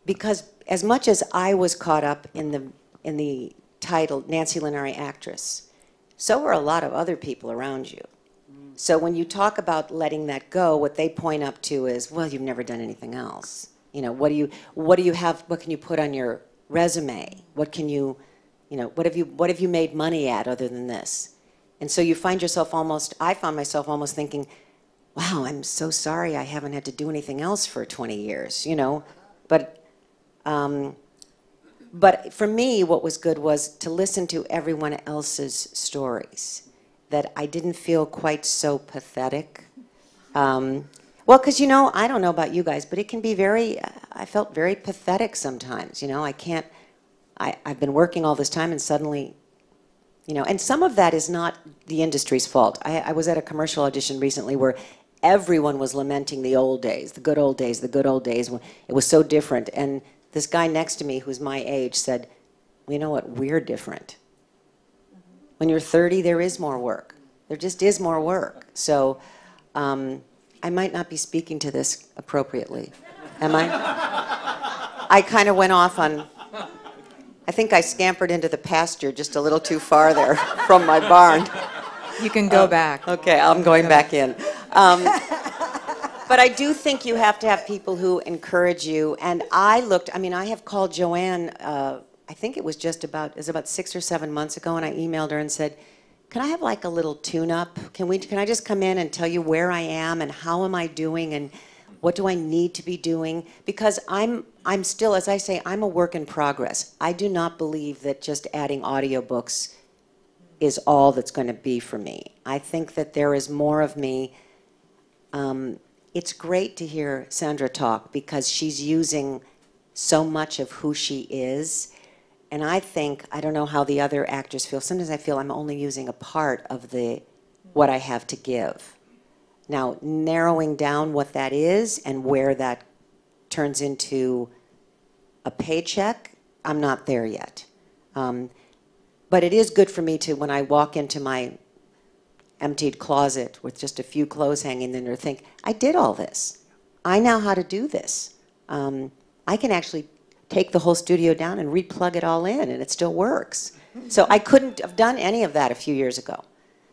Because as much as I was caught up in the, in the title Nancy Linari actress, so were a lot of other people around you. So when you talk about letting that go, what they point up to is, well, you've never done anything else. You know, what do you, what do you have, what can you put on your resume? What can you, you know, what have you, what have you made money at other than this? And so you find yourself almost, I found myself almost thinking, wow, I'm so sorry I haven't had to do anything else for 20 years, you know? But, um, but for me, what was good was to listen to everyone else's stories that I didn't feel quite so pathetic. Um, well, because you know, I don't know about you guys, but it can be very, I felt very pathetic sometimes. You know, I can't, I, I've been working all this time and suddenly, you know, and some of that is not the industry's fault. I, I was at a commercial audition recently where everyone was lamenting the old days, the good old days, the good old days. when It was so different. And this guy next to me, who's my age, said, well, you know what, we're different. When you're 30, there is more work. There just is more work. So um, I might not be speaking to this appropriately. Am I? I kind of went off on, I think I scampered into the pasture just a little too far there from my barn. You can go back. Okay, I'm going back in. Um, but I do think you have to have people who encourage you. And I looked, I mean, I have called Joanne, uh, I think it was just about, it was about six or seven months ago, and I emailed her and said, can I have like a little tune-up? Can we, can I just come in and tell you where I am and how am I doing? And What do I need to be doing? Because I'm, I'm still, as I say, I'm a work in progress. I do not believe that just adding audiobooks is all that's going to be for me. I think that there is more of me. Um, it's great to hear Sandra talk because she's using so much of who she is. And I think, I don't know how the other actors feel. Sometimes I feel I'm only using a part of the what I have to give. Now, narrowing down what that is and where that turns into a paycheck, I'm not there yet. Um, but it is good for me to, when I walk into my emptied closet with just a few clothes hanging in there, think, I did all this. I know how to do this. Um, I can actually take the whole studio down and replug it all in, and it still works. So I couldn't have done any of that a few years ago.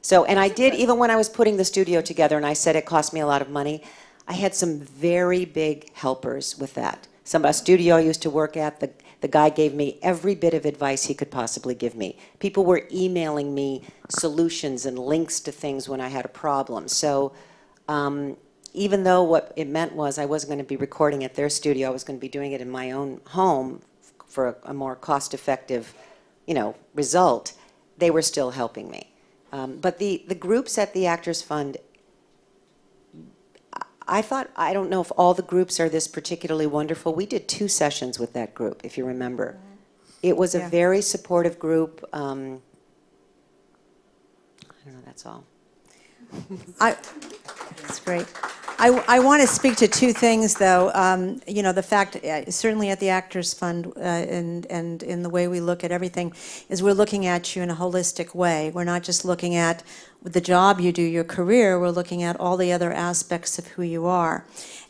So, and I did, even when I was putting the studio together and I said it cost me a lot of money, I had some very big helpers with that. Some a studio I used to work at, the, the guy gave me every bit of advice he could possibly give me. People were emailing me solutions and links to things when I had a problem. So, um, even though what it meant was I wasn't going to be recording at their studio, I was going to be doing it in my own home for a, a more cost-effective, you know, result. They were still helping me. Um, but the, the groups at the Actors Fund, I- thought, I don't know if all the groups are this particularly wonderful. We did two sessions with that group, if you remember. It was a Yeah. very supportive group. Um, I don't know, that's all. I, that's great. I, I want to speak to two things, though. Um, You know, the fact, uh, certainly at the Actors Fund, uh, and, and in the way we look at everything, is we're looking at you in a holistic way. We're not just looking at the job you do, your career, we're looking at all the other aspects of who you are.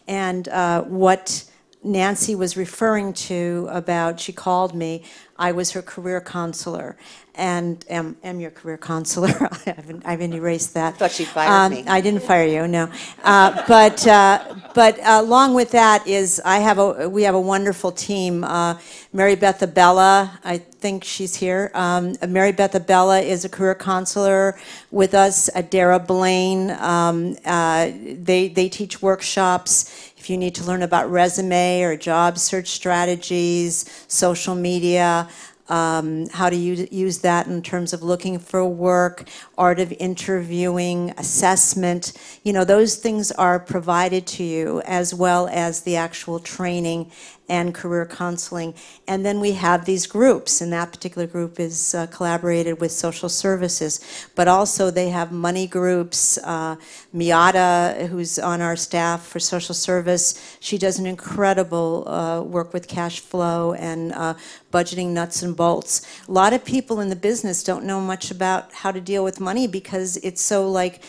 And uh, what Nancy was referring to about, she called me, I was her career counselor, and am, am your career counselor. I haven't, I haven't erased that. Thought she fired Um, me. I didn't fire you, no. Uh, But, uh, but along with that is, I have a, we have a wonderful team. Uh, Mary Beth Abella, I think she's here. Um, Mary Beth Abella is a career counselor with us. Adara Blaine, um, uh, they, they teach workshops. You need to learn about resume or job search strategies, social media, um, how to use that in terms of looking for work, art of interviewing, assessment. You know, those things are provided to you as well as the actual training and career counseling. And then we have these groups, and that particular group is uh, collaborated with social services. But also they have money groups. Uh, Miata, who's on our staff for social service, she does an incredible uh, work with cash flow and uh, budgeting nuts and bolts. A lot of people in the business don't know much about how to deal with money because it's so like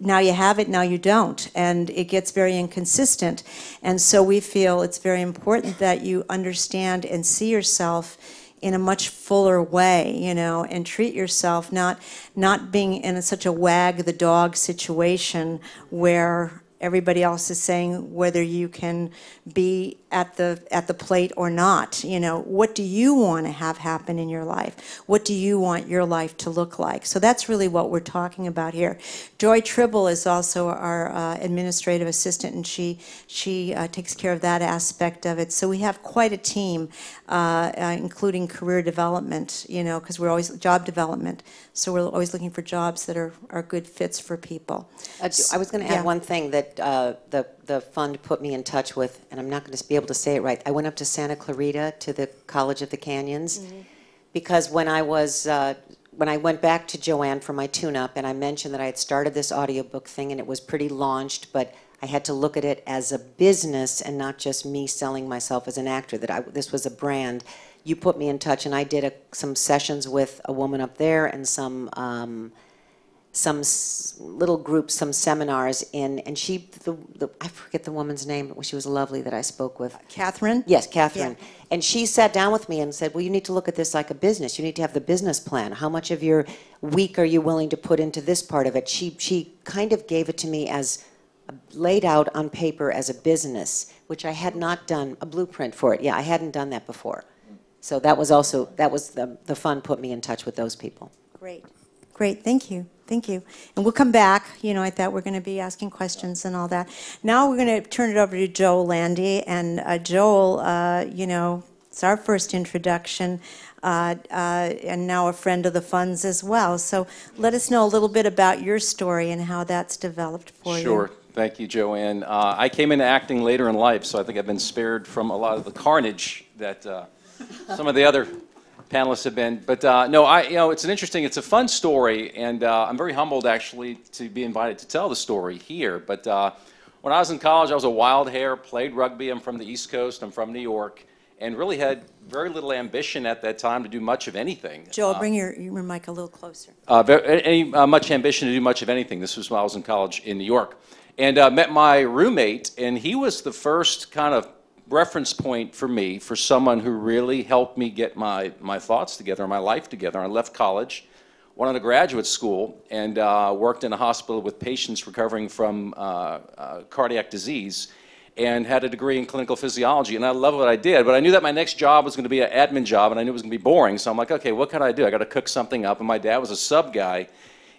now you have it, now you don't, and it gets very inconsistent. And so we feel it's very important that you understand and see yourself in a much fuller way, you know, and treat yourself not not being in such a wag the dog situation where everybody else is saying whether you can be at the at the plate or not you know? What do you want to have happen in your life? What do you want your life to look like? So that's really what we're talking about here. Joy tribble is also our uh, administrative assistant and she she uh, takes care of that aspect of it. So we have quite a team uh, uh, including career development you know because we're always job development. So we're always looking for jobs that are are good fits for people. Uh, I was going to Yeah. add one thing that uh, the, the fund put me in touch with, and I'm not going to be able to say it right. I went up to Santa Clarita to the College of the Canyons because when I was, uh, when I went back to Joanne for my tune-up and I mentioned that I had started this audiobook thing and it was pretty launched, but I had to look at it as a business and not just me selling myself as an actor, that I, this was a brand. You put me in touch and I did a, some sessions with a woman up there and some, um, some s- little groups, some seminars in, and she, the, the, I forget the woman's name, but she was lovely that I spoke with. Uh, catherine Yes, Catherine. And she sat down with me and said, well, you need to look at this like a business. You need to have the business plan. How much of your week are you willing to put into this part of it? She, she kind of gave it to me as uh, laid out on paper as a business, which I had not done, a blueprint for it. Yeah, I hadn't done that before. So that was also, that was, the, the fund put me in touch with those people. Great, Great, thank you, thank you. And we'll come back, you know, I thought we're going to be asking questions and all that. Now we're going to turn it over to Joel Landi, and uh, Joel, uh, you know, it's our first introduction, uh, uh, and now a friend of the funds as well. So let us know a little bit about your story and how that's developed for you. Sure. Thank you, Joanne. Uh, I came into acting later in life, so I think I've been spared from a lot of the carnage that uh, some of the other panelists have been. But uh, no, I, you know, it's an interesting, it's a fun story, and uh, I'm very humbled actually to be invited to tell the story here. But uh, when I was in college, I was a wild hair, played rugby. I'm from the East Coast. I'm from New York, and really had very little ambition at that time to do much of anything. Joel, Uh, bring your, your mic a little closer. uh, any uh, much ambition to do much of anything. This was when I was in college in New York, and uh, met my roommate, and he was the first kind of reference point for me for someone who really helped me get my my thoughts together, my life together. I left college, went on to graduate school, and uh, worked in a hospital with patients recovering from uh, uh, cardiac disease. And had a degree in clinical physiology, and I love what I did. But I knew that my next job was going to be an admin job, and I knew it was going to be boring. So I'm like, okay, what can I do? I got to cook something up. And my dad was a sub guy,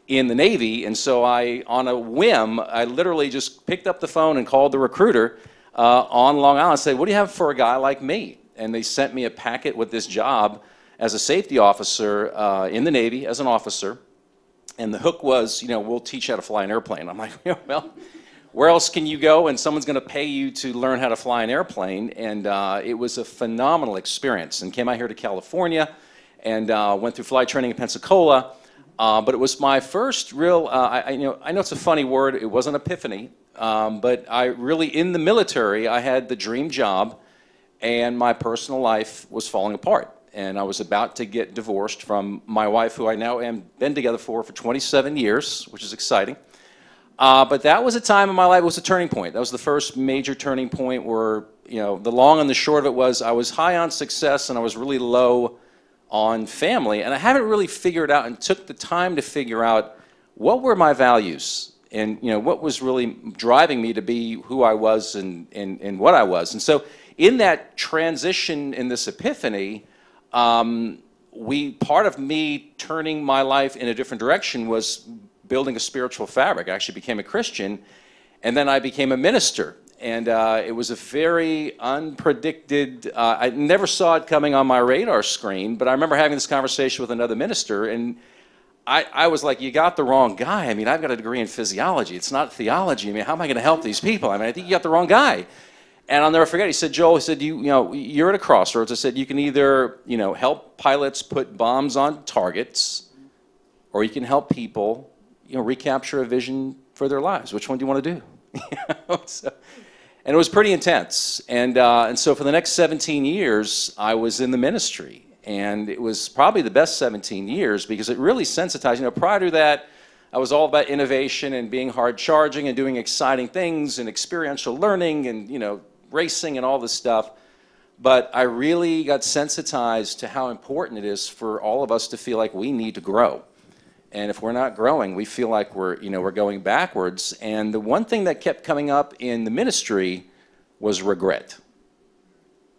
in the Navy, and so I, on a whim, I literally just picked up the phone and called the recruiter uh, on Long Island and said, "What do you have for a guy like me?" And they sent me a packet with this job as a safety officer uh, in the Navy as an officer, and the hook was, you know, we'll teach you how to fly an airplane. I'm like, well. Where else can you go and someone's going to pay you to learn how to fly an airplane? And uh, it was a phenomenal experience. And came out here to California and uh, went through flight training in Pensacola. Uh, but it was my first real, uh, I, you know, I know it's a funny word, it wasn't epiphany, um, but I really, in the military, I had the dream job, and my personal life was falling apart. And I was about to get divorced from my wife, who I now am been together for for 27 years, which is exciting. Uh, but that was a time in my life, it was a turning point. That was the first major turning point where, you know, the long and the short of it was I was high on success and I was really low on family. And I haven't really figured out and took the time to figure out what were my values and, you know, what was really driving me to be who I was and, and, and what I was. And so in that transition, in this epiphany, um, we part of me turning my life in a different direction was building a spiritual fabric. I actually became a Christian, and then I became a minister. And uh, it was a very unpredicted. Uh, I never saw it coming on my radar screen, but I remember having this conversation with another minister, and I, I was like, "You got the wrong guy. I mean, I've got a degree in physiology. It's not theology. I mean, how am I going to help these people? I mean, I think you got the wrong guy." And I'll never forget. He said, "Joel," he said, "You, you know, you're at a crossroads." I said, "You can either, you know, help pilots put bombs on targets, or you can help people, you know, recapture a vision for their lives. Which one do you want to do?" So- and it was pretty intense. And, uh, and so for the next 17 years, I was in the ministry. And it was probably the best 17 years because it really sensitized. You know, prior to that, I was all about innovation and being hard charging and doing exciting things and experiential learning and, you know, racing and all this stuff. But I really got sensitized to how important it is for all of us to feel like we need to grow. And if we're not growing, we feel like we're, you know, we're going backwards. And the one thing that kept coming up in the ministry was regret.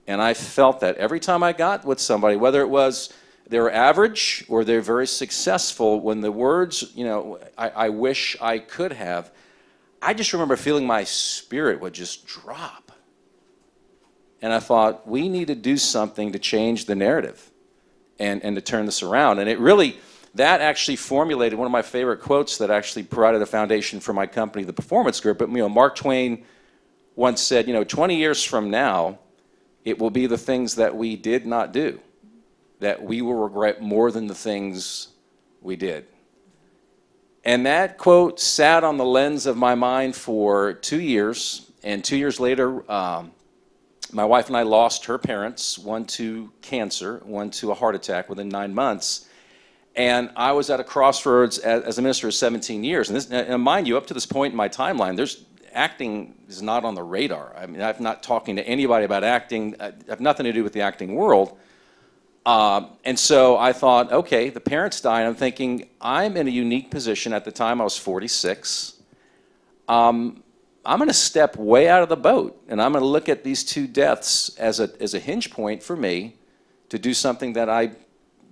And I felt that every time I got with somebody, whether it was they're average or they're very successful, when the words, you know, I, I wish I could have, I just remember feeling my spirit would just drop. And I thought, we need to do something to change the narrative and, and to turn this around. And it really, that actually formulated one of my favorite quotes that actually provided a foundation for my company, the Performance Group. But, you know, Mark Twain once said, you know, 20 years from now, it will be the things that we did not do that we will regret more than the things we did. And that quote sat on the lens of my mind for two years. And two years later, um, my wife and I lost her parents, one to cancer, one to a heart attack within nine months. And I was at a crossroads as, as a minister of 17 years. And, this, and mind you, up to this point in my timeline, there's acting is not on the radar. I mean, I'm not talking to anybody about acting. I have nothing to do with the acting world. Um, and so I thought, okay, the parents died. I'm thinking, I'm in a unique position. At the time, I was 46. Um, I'm going to step way out of the boat, and I'm going to look at these two deaths as a, as a hinge point for me to do something that I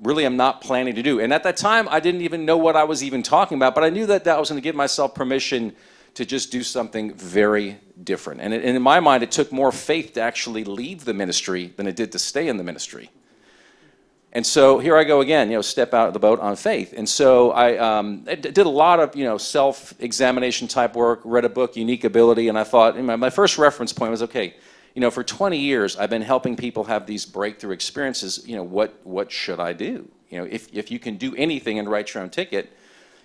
really am not planning to do. And at that time, I didn't even know what I was even talking about, but I knew that, that was going to give myself permission to just do something very different. And, it, and in my mind, it took more faith to actually leave the ministry than it did to stay in the ministry. And so here I go again, you know, step out of the boat on faith. And so I, um, I did a lot of, you know, self-examination type work, read a book, Unique Ability, and I thought, my, my first reference point was, okay, you know, for 20 years, I've been helping people have these breakthrough experiences. You know, what, what should I do? You know, if, if you can do anything and write your own ticket.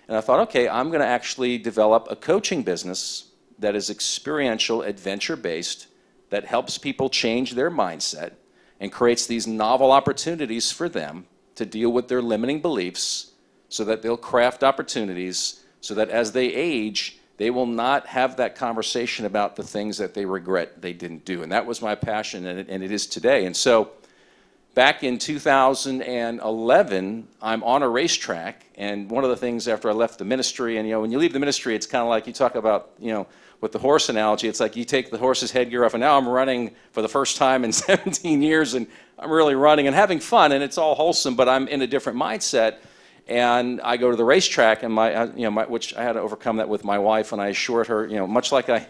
And I thought, okay, I'm going to actually develop a coaching business that is experiential, adventure based, that helps people change their mindset and creates these novel opportunities for them to deal with their limiting beliefs so that they'll craft opportunities so that as they age, they will not have that conversation about the things that they regret they didn't do. And that was my passion, and it, and it is today. And so back in 2011, I'm on a racetrack, and one of the things after I left the ministry, and you know, when you leave the ministry, it's kind of like you talk about, you know, with the horse analogy, it's like you take the horse's headgear off, and now I'm running for the first time in 17 years, and I'm really running and having fun, and it's all wholesome, but I'm in a different mindset. And I go to the racetrack, and my, you know, my, which I had to overcome that with my wife, and I assured her, you know, much like I,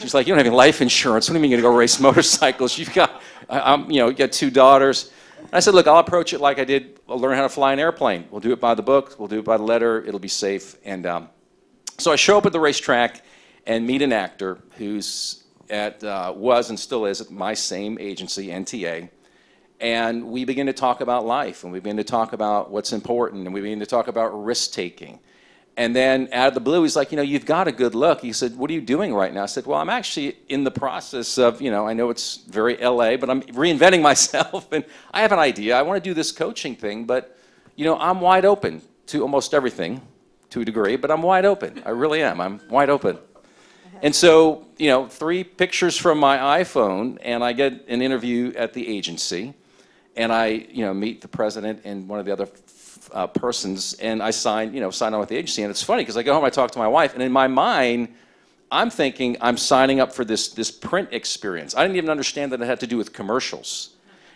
she's like, you don't have any life insurance. What do you mean you're gonna go race motorcycles? You've got, I, am you know, you got two daughters. And I said, look, I'll approach it like I did. I'll learn how to fly an airplane. We'll do it by the book. We'll do it by the letter. It'll be safe. And um, so I show up at the racetrack and meet an actor who's at uh, was and still is at my same agency, NTA. And we begin to talk about life, and we begin to talk about what's important, and we begin to talk about risk taking. And then out of the blue, he's like, you know, you've got a good look. He said, what are you doing right now? I said, well, I'm actually in the process of, you know, I know it's very LA, but I'm reinventing myself, and I have an idea. I want to do this coaching thing, but, you know, I'm wide open to almost everything to a degree, but I'm wide open. I really am. I'm wide open. Uh-huh. And so, you know, three pictures from my iPhone, and I get an interview at the agency, and I, you know, meet the president and one of the other uh, persons, and I sign, you know, sign on with the agency. And it's funny because I go home, I talk to my wife, and in my mind, I'm thinking I'm signing up for this this print experience. I didn't even understand that it had to do with commercials.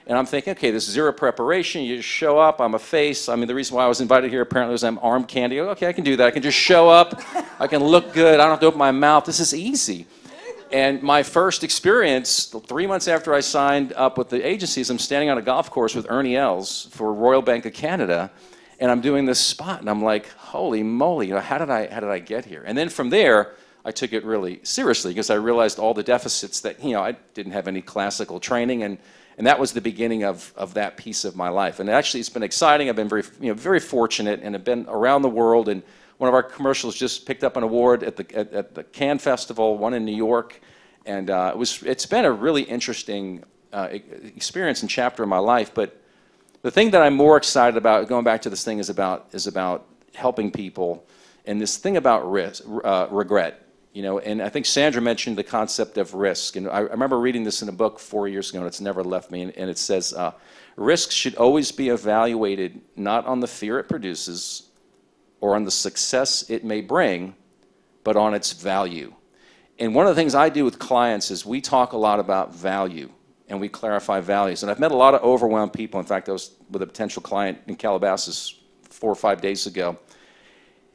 And I'm thinking, okay, this is zero preparation. You just show up. I'm a face. I mean, the reason why I was invited here apparently was I'm arm candy. Okay, I can do that. I can just show up. I can look good. I don't have to open my mouth. This is easy. And my first experience, three months after I signed up with the agencies, I'm standing on a golf course with Ernie Els for Royal Bank of Canada, and I'm doing this spot, and I'm like, holy moly, you know, how did I how did I get here? And then from there, I took it really seriously because I realized all the deficits that you know I didn't have any classical training and and that was the beginning of, of that piece of my life. And actually, it's been exciting. I've been very, you know, very fortunate and have been around the world. And one of our commercials just picked up an award at the, at, at the Cannes Festival, one in New York. And uh, it was, it's been a really interesting uh, experience and chapter in my life. But the thing that I'm more excited about, going back to this thing, is about, is about helping people. And this thing about risk, uh, regret. You know, and I think Sandra mentioned the concept of risk. And I, I remember reading this in a book four years ago, and it's never left me. And, and it says, uh, risk should always be evaluated not on the fear it produces or on the success it may bring, but on its value. And one of the things I do with clients is we talk a lot about value and we clarify values. And I've met a lot of overwhelmed people. In fact, I was with a potential client in Calabasas four or five days ago.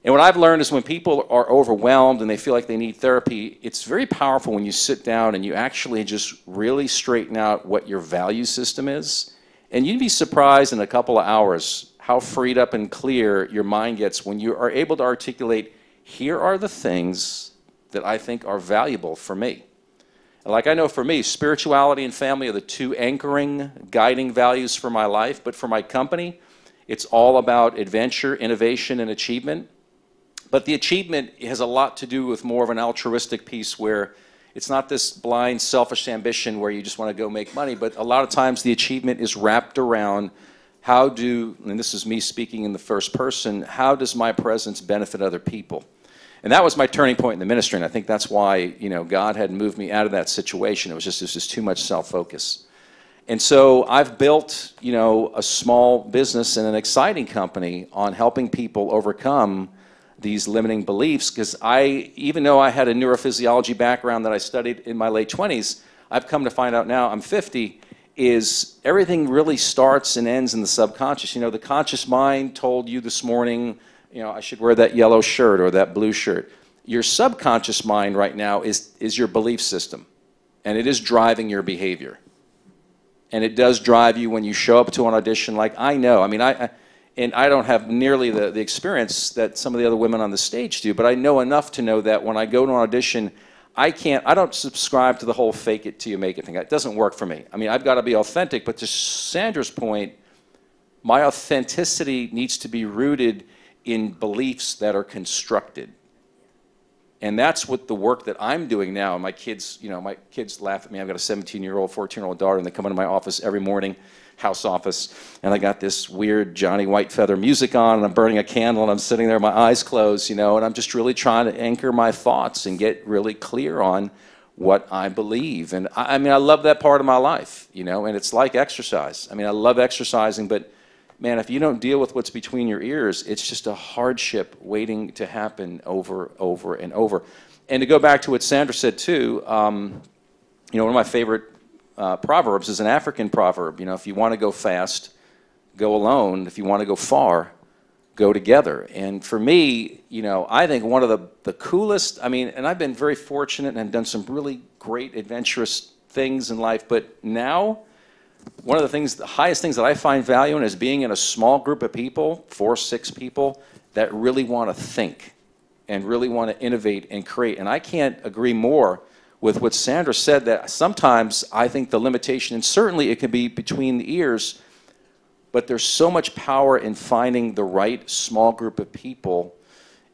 And what I've learned is when people are overwhelmed and they feel like they need therapy, it's very powerful when you sit down and you actually just really straighten out what your value system is. And you'd be surprised in a couple of hours how freed up and clear your mind gets when you are able to articulate here are the things that I think are valuable for me. Like I know for me, spirituality and family are the two anchoring, guiding values for my life. But for my company, it's all about adventure, innovation, and achievement. But the achievement has a lot to do with more of an altruistic piece where it's not this blind, selfish ambition where you just want to go make money, but a lot of times the achievement is wrapped around how do, and this is me speaking in the first person, how does my presence benefit other people? And that was my turning point in the ministry, and I think that's why, you know, God had moved me out of that situation. It was just, it was just too much self-focus. And so I've built, you know, a small business and an exciting company on helping people overcome these limiting beliefs because I, even though I had a neurophysiology background that I studied in my late 20s, I've come to find out now, I'm 50, is everything really starts and ends in the subconscious. You know, the conscious mind told you this morning, you know, I should wear that yellow shirt or that blue shirt. Your subconscious mind right now is, is your belief system, and it is driving your behavior. And it does drive you when you show up to an audition. Like I know, I mean, I, I and I don't have nearly the, the experience that some of the other women on the stage do, but I know enough to know that when I go to an audition, I can't, I don't subscribe to the whole fake it till you make it thing. It doesn't work for me. I mean, I've got to be authentic, but to Sandra's point, my authenticity needs to be rooted in beliefs that are constructed. And that's what the work that I'm doing now. My kids, you know, my kids laugh at me. I've got a 17 year old, 14 year old daughter, and they come into my office every morning, house office, and I got this weird Johnny White feather music on, and I'm burning a candle, and I'm sitting there, my eyes closed, you know, and I'm just really trying to anchor my thoughts and get really clear on what I believe. And I, I mean, I love that part of my life, you know, and it's like exercise. I mean, I love exercising, but man, if you don't deal with what's between your ears, it's just a hardship waiting to happen over, over, and over. And to go back to what Sandra said too, um, you know, one of my favorite uh, proverbs is an African proverb. You know, if you want to go fast, go alone. If you want to go far, go together. And for me, you know, I think one of the, the coolest, I mean, and I've been very fortunate and done some really great adventurous things in life, but now, one of the things, the highest things that I find value in is being in a small group of people, four, six people, that really want to think and really want to innovate and create. And I can't agree more with what Sandra said that sometimes I think the limitation, and certainly it can be between the ears, but there's so much power in finding the right small group of people.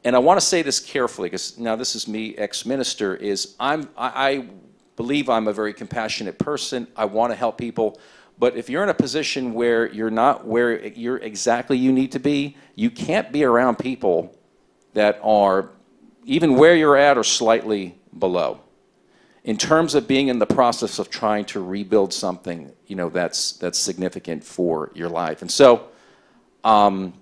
And I want to say this carefully because now this is me, ex-minister, is I'm, I, I believe I'm a very compassionate person. I want to help people. But if you're in a position where you're not where you're exactly you need to be, you can't be around people that are even where you're at or slightly below. In terms of being in the process of trying to rebuild something, you know, that's that's significant for your life. And so um,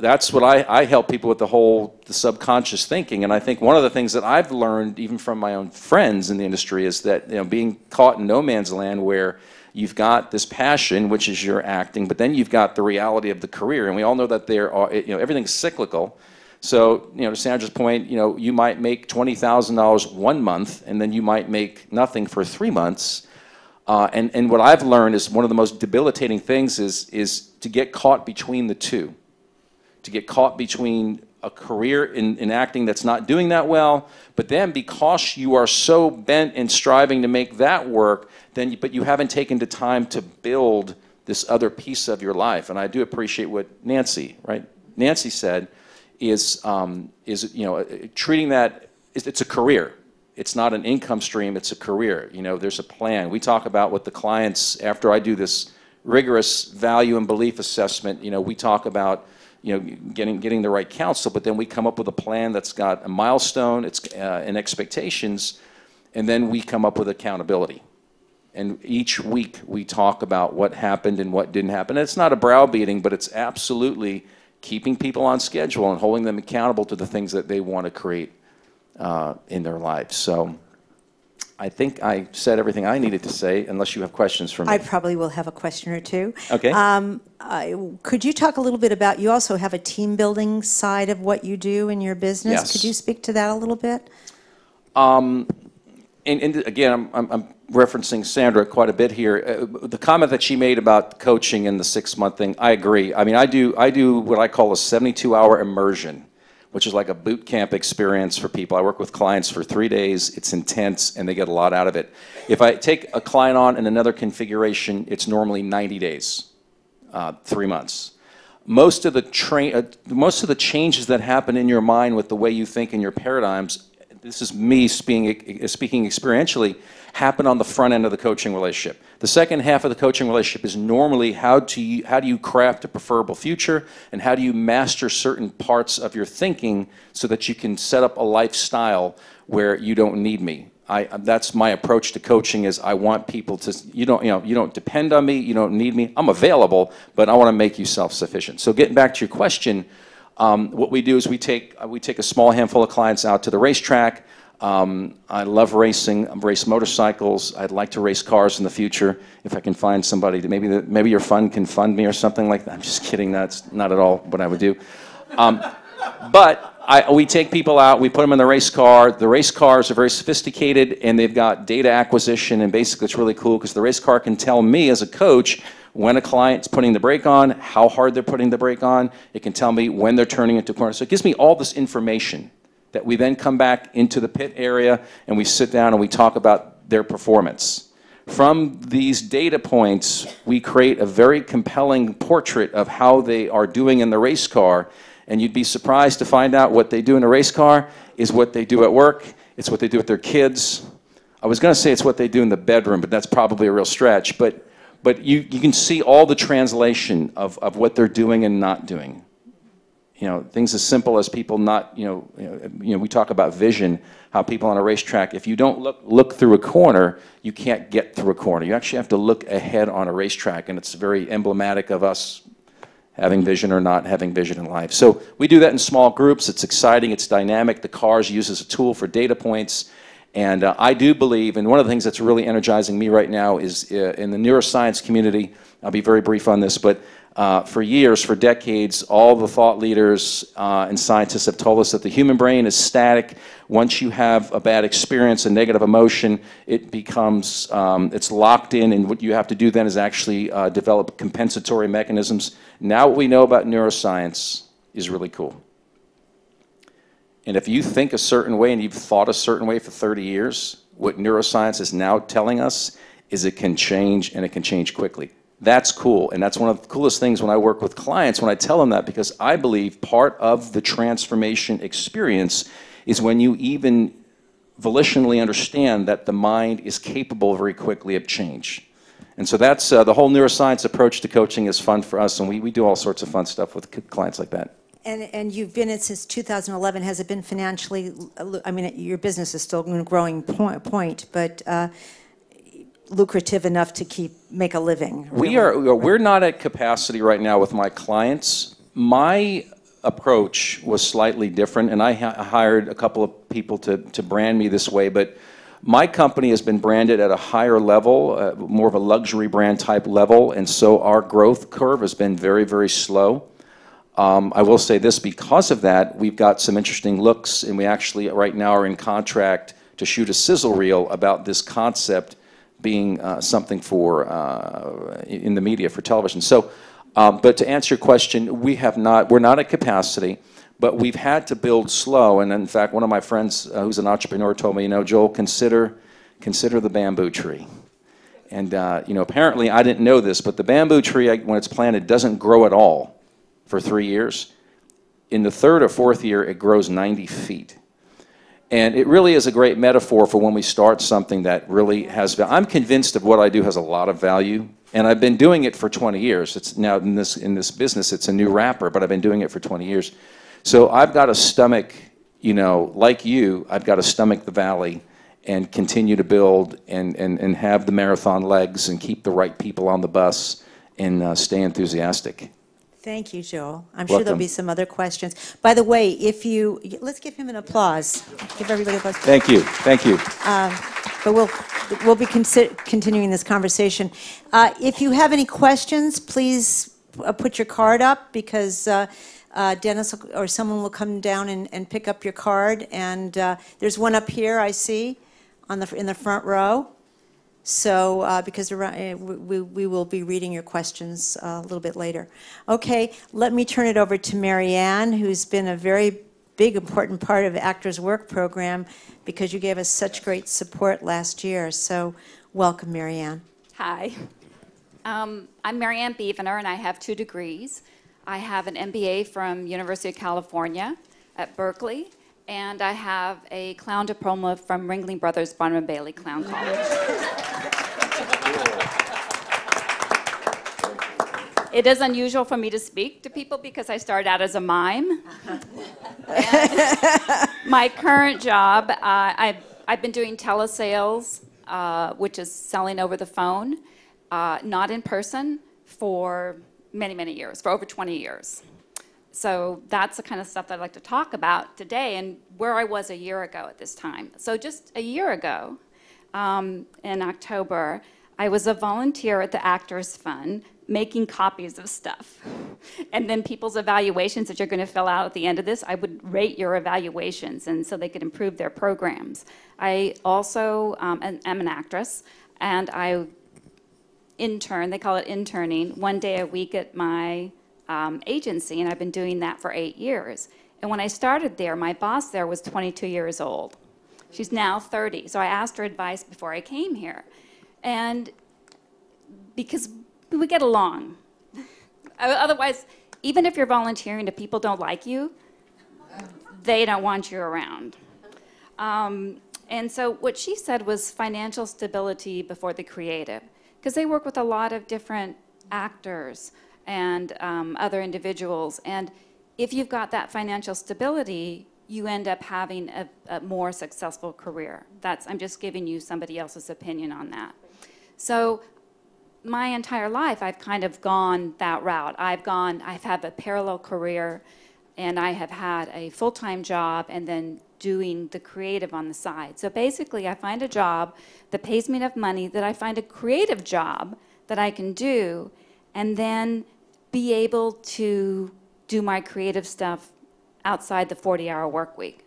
that's what I, I help people with the whole the subconscious thinking. And I think one of the things that I've learned, even from my own friends in the industry, is that you know being caught in no man's land where you've got this passion, which is your acting, but then you've got the reality of the career. And we all know that there are you know everything's cyclical. So you know to Sandra's point, you know you might make twenty thousand dollars one month, and then you might make nothing for three months. Uh, and, and what I've learned is one of the most debilitating things is, is to get caught between the two to get caught between a career in, in acting that's not doing that well, but then because you are so bent and striving to make that work, then you, but you haven't taken the time to build this other piece of your life. And I do appreciate what Nancy, right? Nancy said is um, is you know treating that it's a career. It's not an income stream. It's a career. You know, there's a plan. We talk about what the clients after I do this rigorous value and belief assessment. You know, we talk about you know, getting, getting the right counsel, but then we come up with a plan that's got a milestone it's, uh, and expectations, and then we come up with accountability. And each week we talk about what happened and what didn't happen. And it's not a browbeating, but it's absolutely keeping people on schedule and holding them accountable to the things that they want to create uh, in their lives. So I think I said everything I needed to say, unless you have questions for me. I probably will have a question or two. Okay. Um, I- Could you talk a little bit about, you also have a team building side of what you do in your business? Yes. Could you speak to that a little bit? And, and again, I'm, I'm- I'm referencing Sandra quite a bit here. Uh, The comment that she made about coaching and the six-month thing, I agree. I mean, I do, I do what I call a 72-hour immersion, which is like a boot camp experience for people. I work with clients for three days. It's intense, and they get a lot out of it. If I take a client on in another configuration, it's normally 90 days, uh, three months. Most of the train, uh, most of the changes that happen in your mind with the way you think and your paradigms this is me speaking, speaking experientially, happen on the front end of the coaching relationship. The second half of the coaching relationship is normally how, to you, how do you craft a preferable future and how do you master certain parts of your thinking so that you can set up a lifestyle where you don't need me. I, that's my approach to coaching is I want people to, you don't, you know, you don't depend on me, you don't need me, I'm available, but I want to make you self-sufficient. So getting back to your question, um, what we do is we take, we take a small handful of clients out to the racetrack. Um, I love racing. I race motorcycles. I'd like to race cars in the future if I can find somebody to maybe the, maybe your fund can fund me or something like that. I'm just kidding. That's not at all what I would do. Um, but I, we take people out, we put them in the race car. The race cars are very sophisticated and they've got data acquisition, and basically it's really cool because the race car can tell me as a coach when a client's putting the brake on, how hard they're putting the brake on. It can tell me when they're turning into a corner. So it gives me all this information that we then come back into the pit area and we sit down and we talk about their performance. From these data points, we create a very compelling portrait of how they are doing in the race car and you'd be surprised to find out what they do in a race car is what they do at work, it's what they do with their kids. I was going to say it's what they do in the bedroom, but that's probably a real stretch. But, but you, you can see all the translation of, of what they're doing and not doing. You know, things as simple as people not, you know, you know, we talk about vision, how people on a racetrack, if you don't look, look through a corner, you can't get through a corner. You actually have to look ahead on a racetrack, and it's very emblematic of us having vision or not having vision in life. So we do that in small groups. It's exciting, it's dynamic. The cars use as a tool for data points. And uh, I do believe, and one of the things that's really energizing me right now is uh, in the neuroscience community, I'll be very brief on this, but uh, for years, for decades, all the thought leaders uh, and scientists have told us that the human brain is static. Once you have a bad experience, a negative emotion, it becomes, um, it's locked in, and what you have to do then is actually uh, develop compensatory mechanisms. Now, what we know about neuroscience is really cool. And if you think a certain way and you've thought a certain way for 30 years, what neuroscience is now telling us is it can change and it can change quickly. That's cool. And that's one of the coolest things when I work with clients when I tell them that because I believe part of the transformation experience is when you even volitionally understand that the mind is capable very quickly of change. And so that's uh, the whole neuroscience approach to coaching is fun for us, and we, we do all sorts of fun stuff with clients like that. And, and you've been it since 2011. Has it been financially, I mean, your business is still growing point, point but uh, lucrative enough to keep, make a living? We are, we're not at capacity right now with my clients. My approach was slightly different, and I hired a couple of people to, to brand me this way, but my company has been branded at a higher level, uh, more of a luxury brand type level, and so our growth curve has been very, very slow. Um, I will say this because of that, we've got some interesting looks, and we actually right now are in contract to shoot a sizzle reel about this concept being uh, something for uh, in the media for television. So, um, but to answer your question, we have not. We're not at capacity, but we've had to build slow. And in fact, one of my friends uh, who's an entrepreneur told me, you know, Joel, consider consider the bamboo tree. And uh, you know, apparently I didn't know this, but the bamboo tree, when it's planted, doesn't grow at all for three years. In the third or fourth year, it grows 90 feet. And it really is a great metaphor for when we start something that really has value. I'm convinced of what I do has a lot of value, and I've been doing it for 20 years. It's now in this in this business, it's a new wrapper, but I've been doing it for 20 years. So I've got to stomach, you know, like you, I've got to stomach the valley and continue to build and, and, and have the marathon legs and keep the right people on the bus and uh, stay enthusiastic. Thank you, Joel. I'm sure there'll be some other questions. By the way, if you, let's give him an applause. Give everybody a applause. Thank you, thank you. Um, but we'll, we'll be consi- continuing this conversation. Uh, If you have any questions, please uh, put your card up, because uh, uh, Dennis will- or someone will come down and, and pick up your card. And uh, there's one up here, I see, on the, in the front row. So, uh, because uh, we we will be reading your questions uh, a little bit later. Okay, let me turn it over to Mary Ann, who's been a very big, important part of Actors Work Program because you gave us such great support last year. So, welcome, Mary Ann. Hi. Um, I'm Mary Ann Biewener, and I have two degrees. I have an MBA from University of California at Berkeley, and I have a clown diploma from Ringling Brothers Barnum and Bailey Clown College. It is unusual for me to speak to people because I started out as a mime. my current job, uh, I've, I've been doing telesales, uh, which is selling over the phone, uh, not in person, for many, many years, for over 20 years. So that's the kind of stuff that I'd like to talk about today and where I was a year ago at this time. So just a year ago, um, in October, I was a volunteer at the Actors Fund making copies of stuff. And then people's evaluations that you're going to fill out at the end of this, I would rate your evaluations and so they could improve their programs. I also um, am am an actress and I intern, they call it interning, one day a week at my um, agency, and I've been doing that for eight years. And when I started there, my boss there was 22 years old. She's now 30, so I asked her advice before I came here. And because we get along. Otherwise, even if you're volunteering, if people don't like you, they don't want you around. Um, and so what she said was financial stability before the creative, because they work with a lot of different actors and um, other individuals. And if you've got that financial stability, you end up having a, a more successful career. That's I'm just giving you somebody else's opinion on that. So my entire life, I've kind of gone that route. I've gone, I've had a parallel career, and I have had a full time job and then doing the creative on the side. So basically, I find a job that pays me enough money that I find a creative job that I can do, and then be able to do my creative stuff outside the 40 hour work week.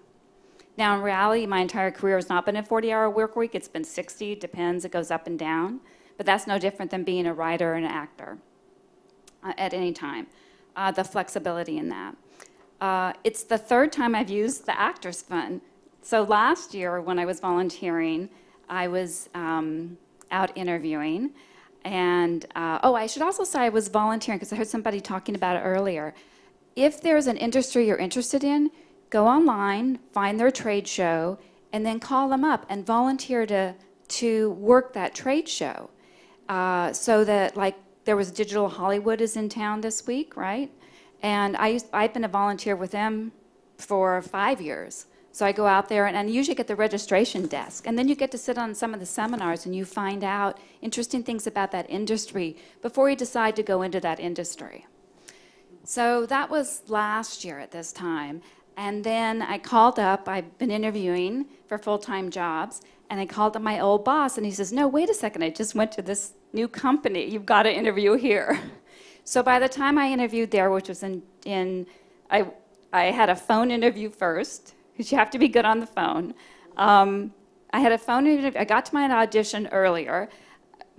Now, in reality, my entire career has not been a 40 hour work week. It's been 60, depends, it goes up and down. But that's no different than being a writer and an actor uh, at any time. Uh, the flexibility in that. Uh, it's the third time I've used the Actors Fund. So last year, when I was volunteering, I was um, out interviewing. And uh, oh, I should also say I was volunteering because I heard somebody talking about it earlier. If there's an industry you're interested in, go online, find their trade show, and then call them up and volunteer to, to work that trade show. Uh, so that, like, there was Digital Hollywood is in town this week, right? And I used, I've been a volunteer with them for five years. So I go out there and, and usually get the registration desk. And then you get to sit on some of the seminars and you find out interesting things about that industry before you decide to go into that industry. So that was last year at this time. And then I called up, I've been interviewing for full time jobs, and I called up my old boss, and he says, No, wait a second, I just went to this new company. You've got to interview here. So by the time I interviewed there, which was in, in I, I had a phone interview first, because you have to be good on the phone. Um, I had a phone interview, I got to my audition earlier,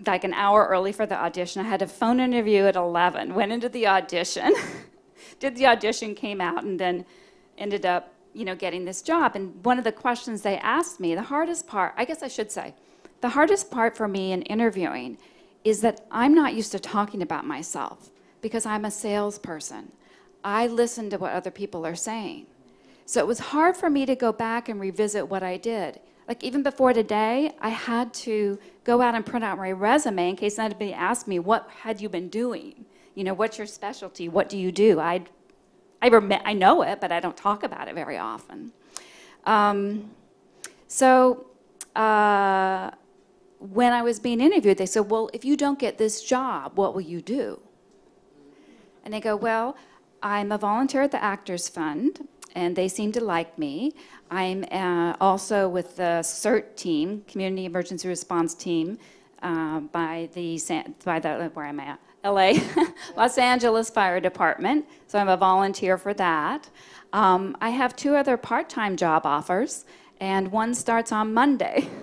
like an hour early for the audition. I had a phone interview at 11, went into the audition, did the audition, came out, and then ended up, you know, getting this job. And one of the questions they asked me, the hardest part, I guess I should say, the hardest part for me in interviewing is that I'm not used to talking about myself because I'm a salesperson. I listen to what other people are saying. So it was hard for me to go back and revisit what I did. Like even before today, I had to go out and print out my resume in case anybody asked me, what had you been doing? You know, what's your specialty? What do you do? I, I, I know it, but I don't talk about it very often. Um, so uh, when I was being interviewed, they said, well, if you don't get this job, what will you do? And they go, well, I'm a volunteer at the Actors Fund, and they seem to like me. I'm uh, also with the CERT team, Community Emergency Response Team, uh, by the by the where am I at? LA, Los Angeles Fire Department. So I'm a volunteer for that. Um, I have two other part-time job offers, and one starts on Monday.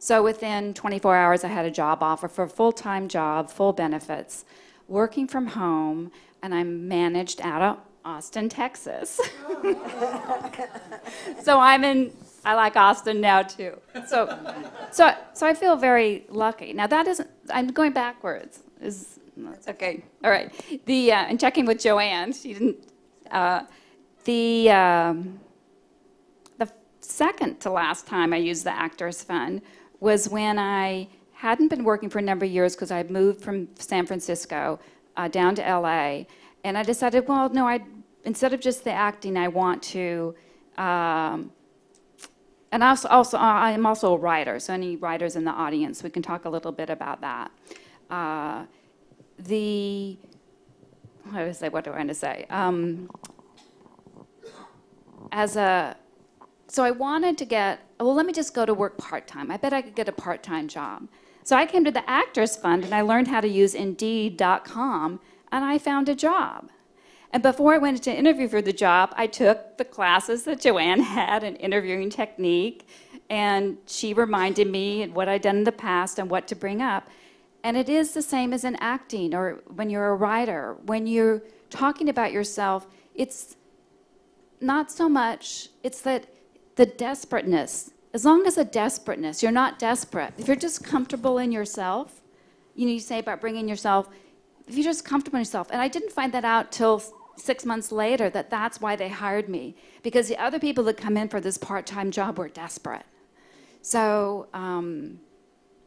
So within 24 hours, I had a job offer for a full-time job, full benefits, working from home, and I'm managed out of Austin, Texas. so I'm in. I like Austin now too. So, so, so I feel very lucky. Now that isn't. I'm going backwards. Is okay. All right. The uh, and checking with Joanne. She didn't. Uh, the um, the second to last time I used the Actors Fund was when I hadn't been working for a number of years because I moved from San Francisco uh, down to LA, and I decided, well, no, I instead of just the acting, I want to. Um, and also, also, I am also a writer, so any writers in the audience, we can talk a little bit about that. Uh, the I say, what do I want to say? Um, as a, so I wanted to get, well, let me just go to work part-time. I bet I could get a part-time job. So I came to the Actors Fund and I learned how to use Indeed.com and I found a job. And before I went to interview for the job, I took the classes that Joanne had in interviewing technique, and she reminded me what I'd done in the past and what to bring up. And it is the same as in acting or when you're a writer. When you're talking about yourself, it's not so much, it's that the desperateness. As long as the desperateness, you're not desperate. If you're just comfortable in yourself, you know, you say about bringing yourself, if you're just comfortable in yourself. And I didn't find that out till six months later that that's why they hired me because the other people that come in for this part-time job were desperate. So um,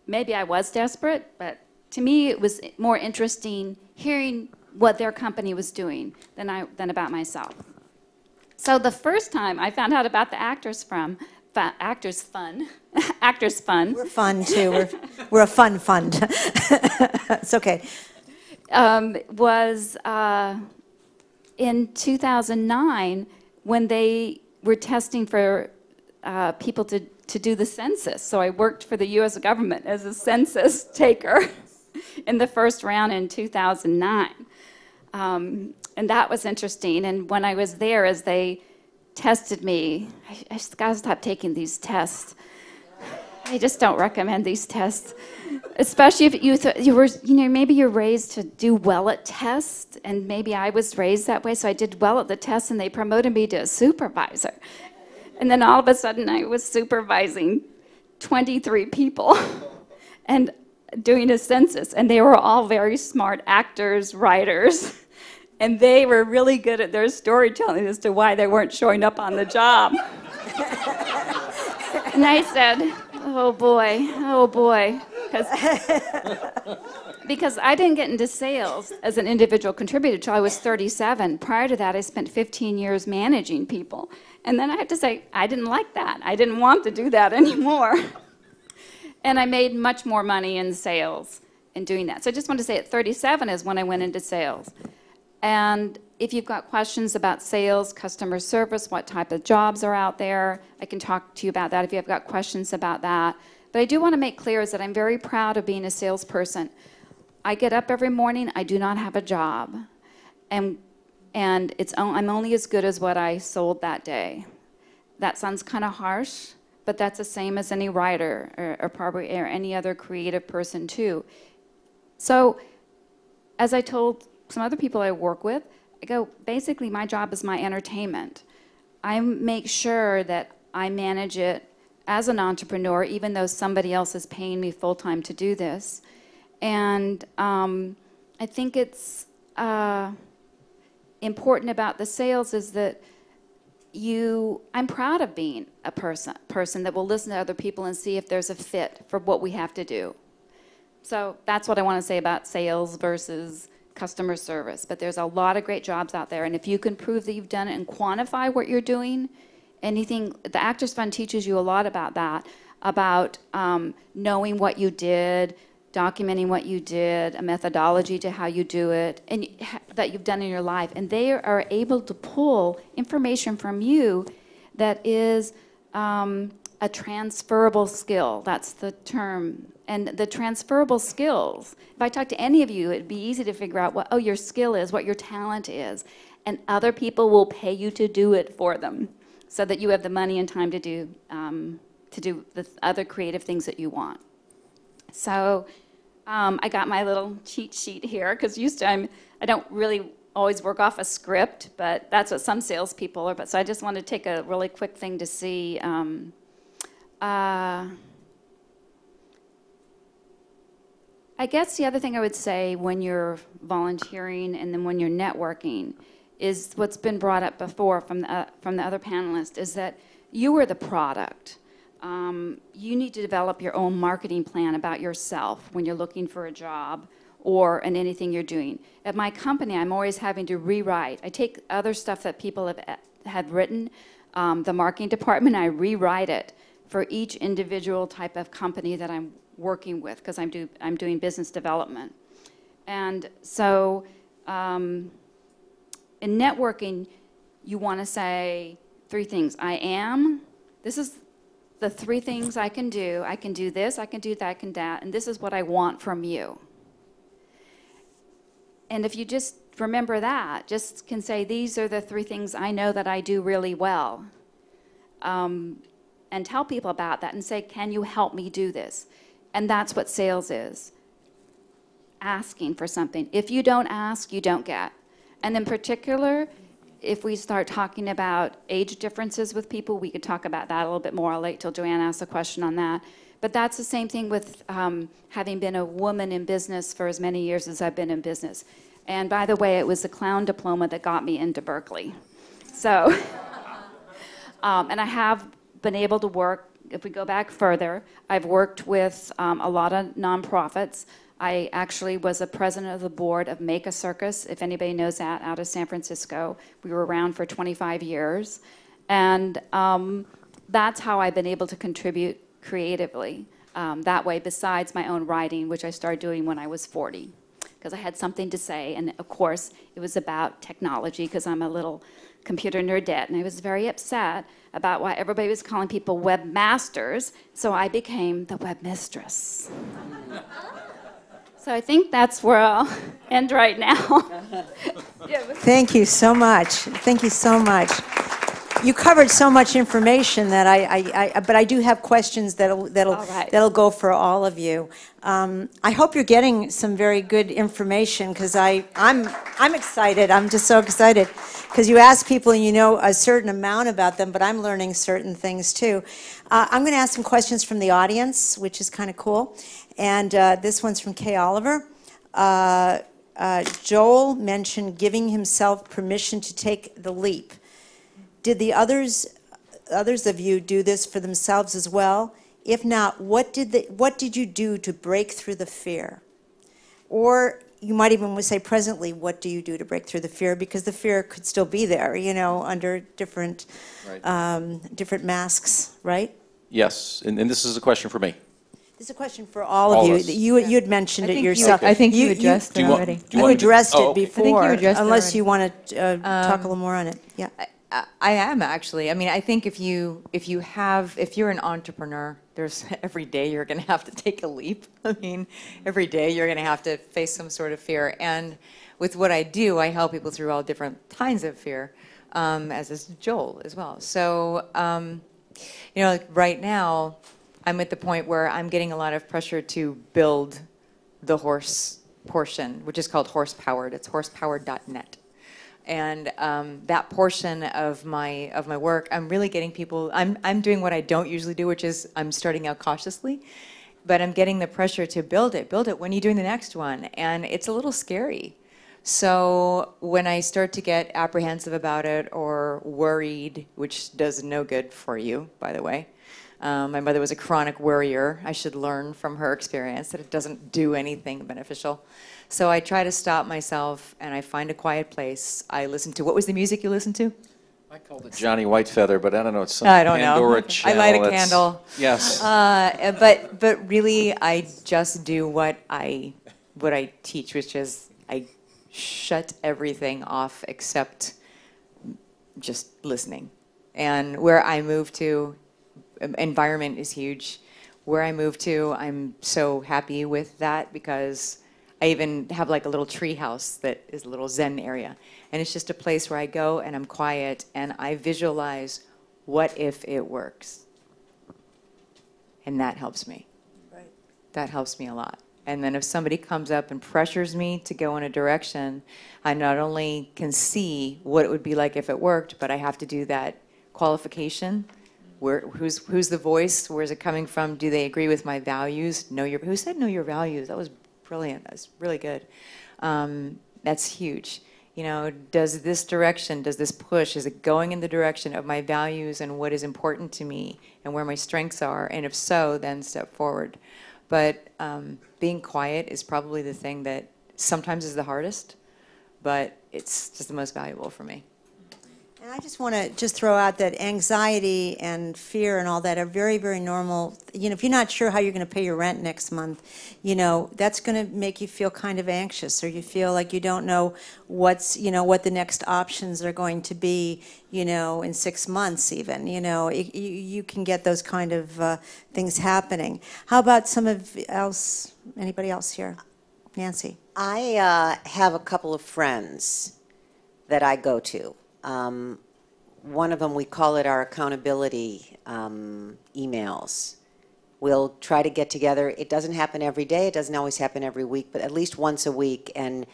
maybe I was desperate, but to me it was more interesting hearing what their company was doing than I than about myself. So the first time I found out about the Actors from Actors Fund, Actors Fund, We're fun, too. We're, we're a fun fund. It's okay. Um, was uh, in 2009 when they were testing for uh, people to, to do the census. So I worked for the US government as a census taker in the first round in 2009. Um, and that was interesting. And when I was there, as they tested me, I, I just gotta stop taking these tests. I just don't recommend these tests, especially if you you were you know maybe you're raised to do well at tests, and maybe I was raised that way, so I did well at the tests, and they promoted me to a supervisor, and then all of a sudden I was supervising 23 people, and doing a census, and they were all very smart actors, writers. And they were really good at their storytelling as to why they weren't showing up on the job. And I said, oh boy, oh boy. 'Cause- Because I didn't get into sales as an individual contributor until I was 37. Prior to that, I spent 15 years managing people. And then I have to say, I didn't like that. I didn't want to do that anymore. And I made much more money in sales in doing that. So I just want to say at 37 is when I went into sales. And if you've got questions about sales, customer service, what type of jobs are out there, I can talk to you about that if you've got questions about that. But I do want to make clear is that I'm very proud of being a salesperson. I get up every morning, I do not have a job. And, and it's, I'm only as good as what I sold that day. That sounds kind of harsh, but that's the same as any writer or, or probably or any other creative person too. So, as I told some other people I work with, I go, basically, my job is my entertainment. I make sure that I manage it as an entrepreneur, even though somebody else is paying me full time to do this. And um, I think it's uh, important about the sales is that you i'm proud of being a person person that will listen to other people and see if there's a fit for what we have to do so that's what i want to say about sales versus customer service but there's a lot of great jobs out there. And if you can prove that you've done it and quantify what you're doing anything the actors fund teaches you a lot about that about um, knowing what you did documenting what you did a methodology to how you do it and that you've done in your life. And they are able to pull information from you that is um, a transferable skill that's the term and the transferable skills if i talk to any of you it'd be easy to figure out what oh your skill is what your talent is and other people will pay you to do it for them so that you have the money and time to do um, to do the other creative things that you want so um, I got my little cheat sheet here because used to I'm I don't really always work off a script, but that's what some salespeople are. But so I just want to take a really quick thing to see. Um, uh, I guess the other thing I would say when you're volunteering and then when you're networking is what's been brought up before from the, uh, from the other panelists is that you are the product. Um, you need to develop your own marketing plan about yourself when you're looking for a job or in anything you're doing. At my company, I'm always having to rewrite. I take other stuff that people have uh, had written, um, the marketing department, I rewrite it for each individual type of company that I'm working with because I'm, do, I'm doing business development. And so um, in networking, you want to say three things. I am, this is the three things I can do. I can do this, I can do that, I can that, and this is what I want from you. And if you just remember that, just can say, these are the three things I know that I do really well. Um, and tell people about that and say, can you help me do this? And that's what sales is asking for something. If you don't ask, you don't get. And in particular, if we start talking about age differences with people, we could talk about that a little bit more. I'll wait till Joanne asks a question on that. But that's the same thing with um, having been a woman in business for as many years as I've been in business. And by the way, it was the clown diploma that got me into Berkeley. So, um, and I have been able to work, if we go back further, I've worked with um, a lot of nonprofits. I actually was a president of the board of Make a Circus, if anybody knows that, out of San Francisco. We were around for 25 years. And um, that's how I've been able to contribute creatively um, that way, besides my own writing, which I started doing when I was 40, because I had something to say. And of course, it was about technology, because I'm a little computer nerdette. And I was very upset about why everybody was calling people webmasters. So I became the webmistress. So I think that's where I'll end right now. Thank you so much. Thank you so much. You covered so much information that I, I, I but I do have questions that'll, that'll, right. that'll go for all of you. Um, I hope you're getting some very good information, because I, I'm, I'm excited, I'm just so excited. Because you ask people and you know a certain amount about them, but I'm learning certain things too. Uh, I'm going to ask some questions from the audience, which is kind of cool. And uh, this one's from Kay Oliver. Uh, uh, Joel mentioned giving himself permission to take the leap. Did the others, others of you do this for themselves as well? If not, what did, the, what did you do to break through the fear? Or you might even say presently, what do you do to break through the fear? Because the fear could still be there, you know, under different, Right. um, different masks, right? Yes, and, and this is a question for me. This is a question for all All of of you. us. You, you had mentioned it think you- yourself. I think you addressed Do it already. you You want to- addressed it before, addressed it unless you want to uh, talk a little more on it. Yeah. I- I am actually. I mean, I think if you if you have if you're an entrepreneur, there's every day you're going to have to take a leap. I mean, every day you're going to have to face some sort of fear. And with what I do, I help people through all different kinds of fear, um, as is Joel as well. So, um, you know, right now, I'm at the point where I'm getting a lot of pressure to build the horse portion, which is called horsepowered. It's horsepowered.net and um, that portion of my of my work i'm really getting people i'm i'm doing what i don't usually do which is i'm starting out cautiously but i'm getting the pressure to build it build it when are you doing the next one and it's a little scary so when i start to get apprehensive about it or worried which does no good for you by the way um, my mother was a chronic worrier. I should learn from her experience that it doesn't do anything beneficial. So I try to stop myself and I find a quiet place. I listen to what was the music you listened to? I called it Johnny Whitefeather, but I don't know, it's some I don't. Pandora Okay. channel. I light a that's- candle. Yes. Uh, but but really, I just do what I what I teach, which is I shut everything off except just listening. And where I move to, environment is huge. Where I move to, I'm so happy with that because I even have like a little tree house that is a little Zen area. And it's just a place where I go and I'm quiet and I visualize what if it works. And that helps me. Right. That helps me a lot. And then if somebody comes up and pressures me to go in a direction, I not only can see what it would be like if it worked, but I have to do that qualification. Where, who's, who's the voice? Where's it coming from? Do they agree with my values? Know your, who said know your values? That was brilliant. That's really good. Um, that's huge. You know, does this direction, does this push, is it going in the direction of my values and what is important to me and where my strengths are? And if so, then step forward. But um, being quiet is probably the thing that sometimes is the hardest, but it's just the most valuable for me. And I just want to just throw out that anxiety and fear and all that are very, very normal. You know, if you're not sure how you're going to pay your rent next month, you know, that's going to make you feel kind of anxious, or you feel like you don't know what's, you know, what the next options are going to be, you know, in six months even. You know, you, you can get those kind of uh, things happening. How about some of else? Anybody else here? Nancy. I uh, have a couple of friends that I go to. Um, one of them, we call it our accountability um, emails. We'll try to get together. It doesn't happen every day, it doesn't always happen every week, but at least once a week. And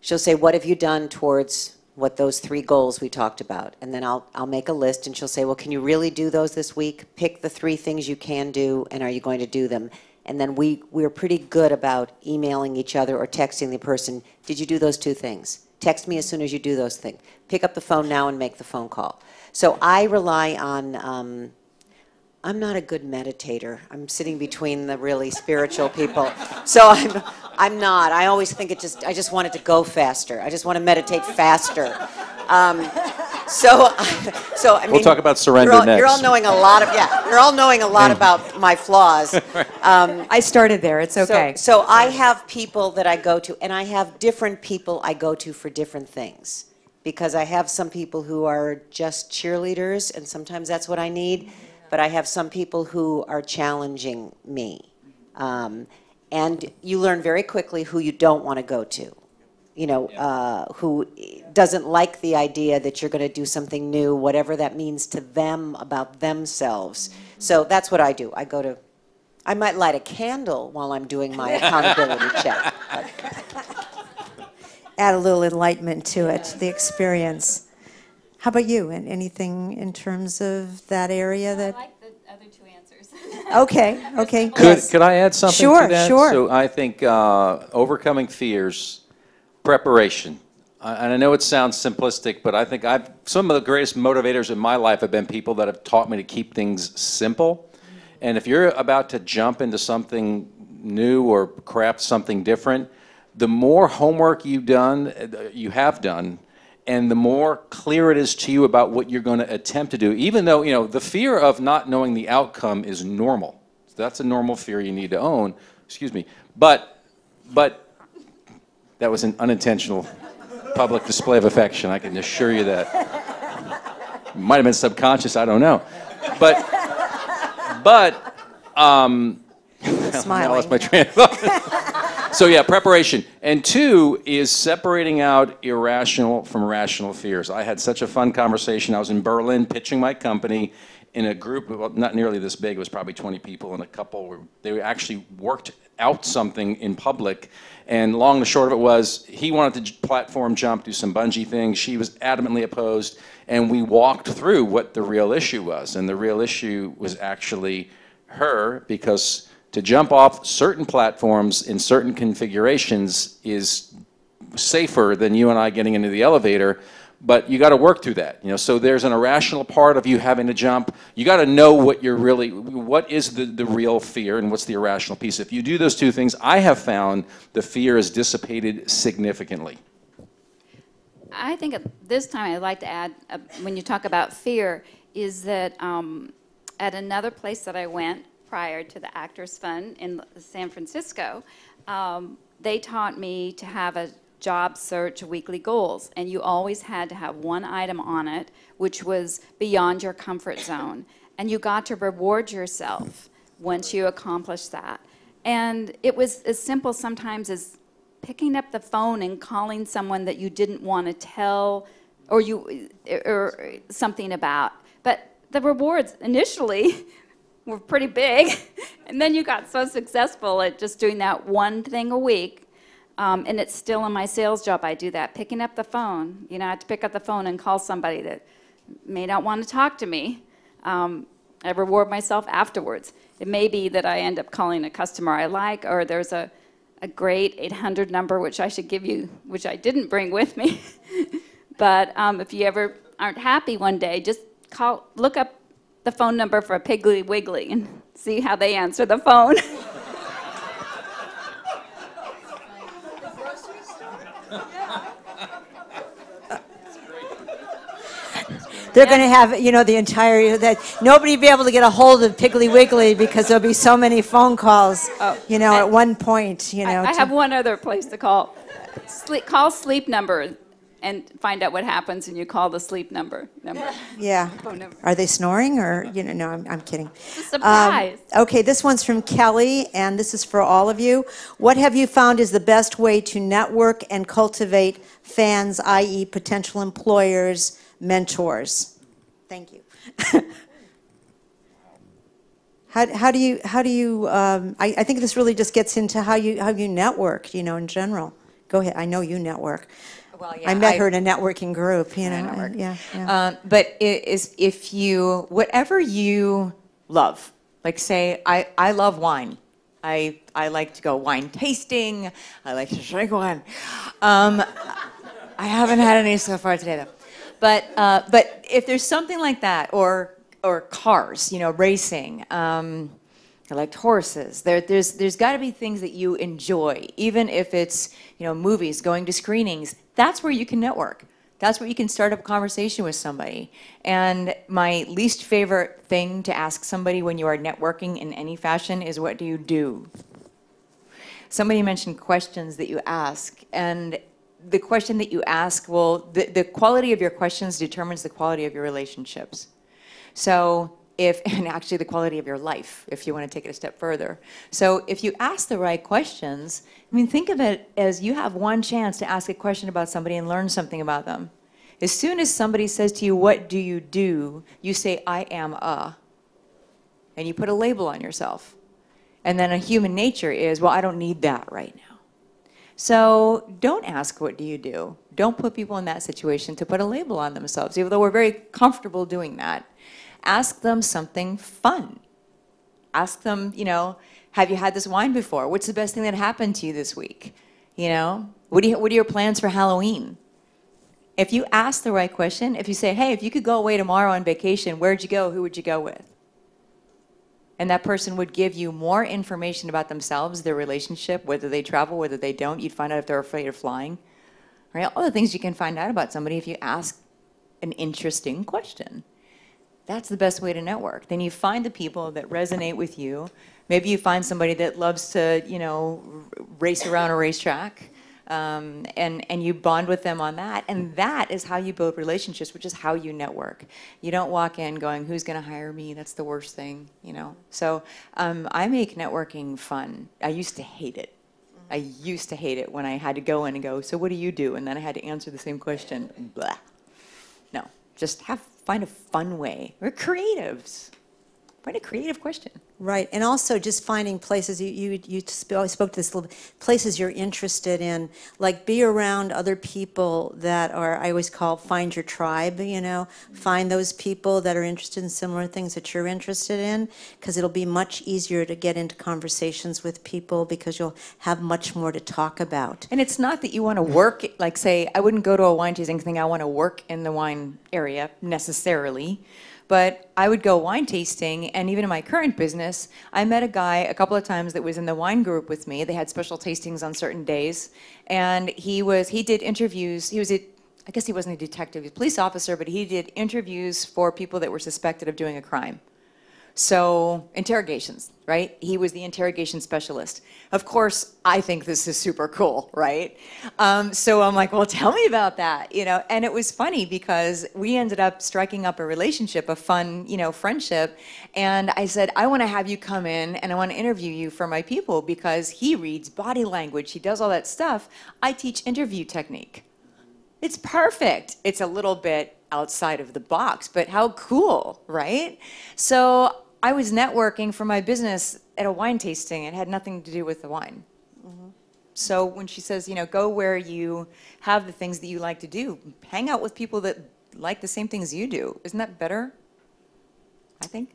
she'll say, What have you done towards what those three goals we talked about? And then I'll, I'll make a list, and she'll say, Well, can you really do those this week? Pick the three things you can do, and are you going to do them? And then we, we're pretty good about emailing each other or texting the person, Did you do those two things? Text me as soon as you do those things. Pick up the phone now and make the phone call. So I rely on, um, I'm not a good meditator. I'm sitting between the really spiritual people. So I'm, I'm not. I always think it just, I just want it to go faster. I just want to meditate faster. Um, so, so I mean, We'll talk about surrender you're all, You're all knowing a lot of, yeah, you're all knowing a lot about my flaws. Um, I started there, it's so- okay. So I have people that I go to, and I have different people I go to for different things. Because I have some people who are just cheerleaders, and sometimes that's what I need. But I have some people who are challenging me. Um, And you learn very quickly who you don't want to go to. You know, uh, who doesn't like the idea that you're going to do something new, whatever that means to them about themselves. So that's what I do. I go to I might light a candle while I'm doing my accountability check. add a little enlightenment to it, the experience. How about you? And anything in terms of that area that? I like the other two answers. Okay, okay. Could, yes. could I add something Sure, to that? sure. So I think uh, overcoming fears, preparation. And I know it sounds simplistic, but I think I've, some of the greatest motivators in my life have been people that have taught me to keep things simple. And if you're about to jump into something new or craft something different, the more homework you've done, uh, you have done, and the more clear it is to you about what you're going to attempt to do, even though, you know, the fear of not knowing the outcome is normal. That's a normal fear you need to own, excuse me. But, but that was an unintentional public display of affection, I can assure you that. Might have been subconscious, I don't know. But, but, um, I lost my train of thought. so yeah, preparation. And two is separating out irrational from rational fears. I had such a fun conversation. I was in Berlin pitching my company in a group, well, not nearly this big. It was probably 20 people, and a couple were they actually worked out something in public. And long and short of it was, he wanted to platform jump, do some bungee things. She was adamantly opposed, and we walked through what the real issue was. And the real issue was actually her because to jump off certain platforms in certain configurations is safer than you and I getting into the elevator, but you got to work through that. You know, so there's an irrational part of you having to jump. You got to know what you're really, what is the, the real fear and what's the irrational piece. If you do those two things, I have found the fear is dissipated significantly. I think at this time I'd like to add, uh, when you talk about fear, is that um, at another place that I went prior to the Actors Fund in San Francisco, um, they taught me to have a job search weekly goals, and you always had to have one item on it which was beyond your comfort zone, and you got to reward yourself once you accomplished that. And it was as simple sometimes as picking up the phone and calling someone that you didn't want to tell or you or something about but the rewards initially were pretty big and then you got so successful at just doing that one thing a week um, and it's still in my sales job i do that picking up the phone you know i have to pick up the phone and call somebody that may not want to talk to me um, I reward myself afterwards. It may be that I end up calling a customer I like, or there's a, a great 800 number which I should give you, which I didn't bring with me. but um, if you ever aren't happy one day, just call, look up the phone number for a Piggly Wiggly and see how they answer the phone. they're going to have, you know, the entire, that, nobody be able to get a hold of Piggly Wiggly because there'll be so many phone calls, you know, at one point, you know. I, I have one other place to call. Sleep, call sleep number and find out what happens when you call the sleep number. number. Yeah. number. Are they snoring or, you know, no, I'm, I'm kidding. surprise. Um, Okay, this one's from Kelly, and this is for all of you. What have you found is the best way to network and cultivate fans, i.e. potential employers, mentors? Thank you. How, how do you, how do you, um, I, I think this really just gets into how you, how you network, you know, in general. Go ahead, I know you network. Well, yeah, I met I- her in a networking group, you know. Network. Yeah, yeah. Um, but it is if you whatever you love, like say I I love wine. I I like to go wine tasting. I like to drink wine. Um, I haven't had any so far today though. But uh, but if there's something like that, or or cars, you know, racing. Um, I liked horses. There, there's there's got to be things that you enjoy, even if it's you know movies, going to screenings. That's where you can network. That's where you can start up a conversation with somebody. And my least favorite thing to ask somebody when you are networking in any fashion is, "What do you do?" Somebody mentioned questions that you ask, and the question that you ask will the, the quality of your questions determines the quality of your relationships. So if, and actually the quality of your life, if you want to take it a step further. So if you ask the right questions, I mean, think of it as you have one chance to ask a question about somebody and learn something about them. As soon as somebody says to you, what do you do? You say, I am a. And you put a label on yourself. And then a human nature is, well, I don't need that right now. So don't ask, what do you do? Don't put people in that situation to put a label on themselves, even though we're very comfortable doing that. Ask them something fun. Ask them, you know, have you had this wine before? What's the best thing that happened to you this week? You know, what, you, what are your plans for Halloween? If you ask the right question, if you say, hey, if you could go away tomorrow on vacation, where'd you go? Who would you go with? And that person would give you more information about themselves, their relationship, whether they travel, whether they don't. You'd find out if they're afraid of flying. Right? All the things you can find out about somebody if you ask an interesting question. That's the best way to network. Then you find the people that resonate with you. Maybe you find somebody that loves to, you know, race around a racetrack, um, and and you bond with them on that. And that is how you build relationships, which is how you network. You don't walk in going, "Who's going to hire me?" That's the worst thing, you know. So um, I make networking fun. I used to hate it. I used to hate it when I had to go in and go, "So what do you do?" And then I had to answer the same question. Blah. No, just have find a fun way. We're creatives. Find a creative question. Right, and also just finding places, you, you, you sp- spoke to this little bit, places you're interested in, like be around other people that are, I always call find your tribe, you know? Find those people that are interested in similar things that you're interested in, because it'll be much easier to get into conversations with people because you'll have much more to talk about. And it's not that you want to work, like say, I wouldn't go to a wine tasting thing, I want to work in the wine area necessarily. But I would go wine tasting, and even in my current business, I met a guy a couple of times that was in the wine group with me. They had special tastings on certain days, and he was he did interviews. He was a I guess he wasn't a detective, he was a police officer, but he did interviews for people that were suspected of doing a crime. So, interrogations, right? He was the interrogation specialist. Of course, I think this is super cool, right? Um, so I'm like, well, tell me about that, you know? And it was funny because we ended up striking up a relationship, a fun, you know, friendship. And I said, I want to have you come in and I want to interview you for my people because he reads body language, he does all that stuff. I teach interview technique. It's perfect. It's a little bit outside of the box, but how cool, right? So I was networking for my business at a wine tasting. It had nothing to do with the wine. Mm-hmm. So when she says, you know, go where you have the things that you like to do, hang out with people that like the same things you do. Isn't that better? I think.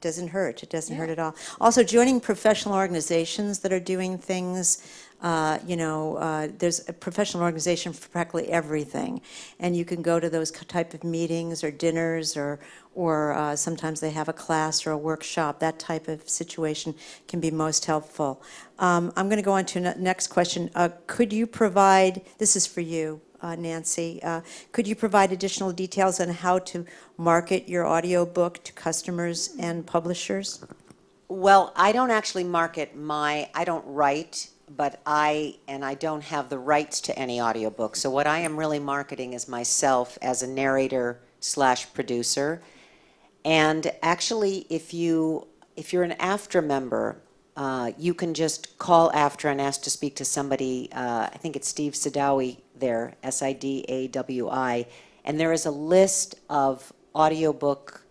Doesn't hurt, it doesn't hurt at all. Also, joining professional organizations that are doing things, uh, you know, uh, there's a professional organization for practically everything. And you can go to those type of meetings or dinners or, or uh, sometimes they have a class or a workshop. That type of situation can be most helpful. Um, I'm going to go on to the next question. Uh, Could you provide, this is for you, uh, Nancy. Uh, Could you provide additional details on how to market your audiobook to customers and publishers? Well, I don't actually market my, I don't write, but I, and I don't have the rights to any audiobook. So what I am really marketing is myself as a narrator slash producer. And actually, if you, if you're an AFTRA member, uh, you can just call AFTRA and ask to speak to somebody, uh, I think it's Steve Sidawi there, S-I-D-A-W-I, and there is a list of audiobook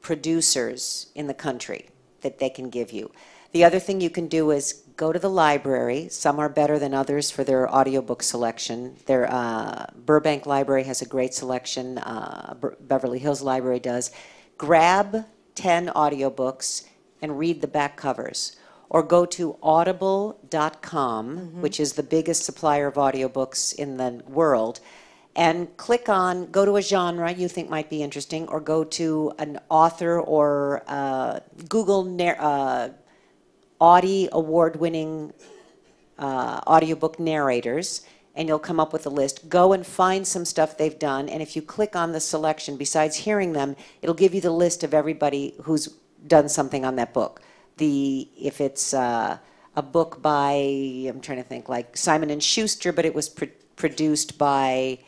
producers in the country that they can give you. The other thing you can do is go to the library. Some are better than others for their audiobook selection. Their uh, Burbank Library has a great selection. Uh, Beverly Hills Library does. Grab 10 audiobooks and read the back covers. Or go to audible.com, which is the biggest supplier of audiobooks in the world, and click on, go to a genre you think might be interesting, or go to an author or uh, Google nar- uh, Audie award-winning uh, audiobook narrators, and you'll come up with a list. Go and find some stuff they've done, and if you click on the selection, besides hearing them, it'll give you the list of everybody who's done something on that book. The if it's uh, a book by I'm trying to think like Simon and Schuster, but it was pr- produced by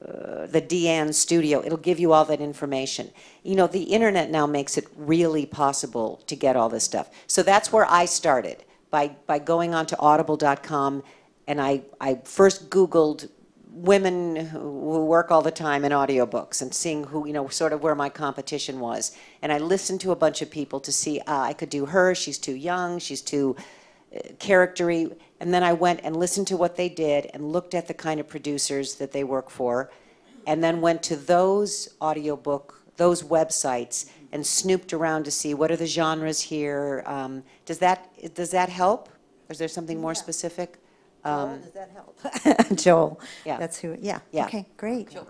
uh, the Deyan Studio. It'll give you all that information. You know, the internet now makes it really possible to get all this stuff. So that's where I started by by going on to Audible.com, and I I first Googled women who work all the time in audiobooks and seeing who you know sort of where my competition was. And i listened to a bunch of people to see uh, i could do her she's too young she's too uh, charactery. And then i went and listened to what they did and looked at the kind of producers that they work for. And then went to those audiobook those websites and snooped around to see what are the genres here um, does that does that help? Or is there something more specific um, Does that help? Joel. Yeah. That's who, yeah. Yeah. Okay, great. Joel.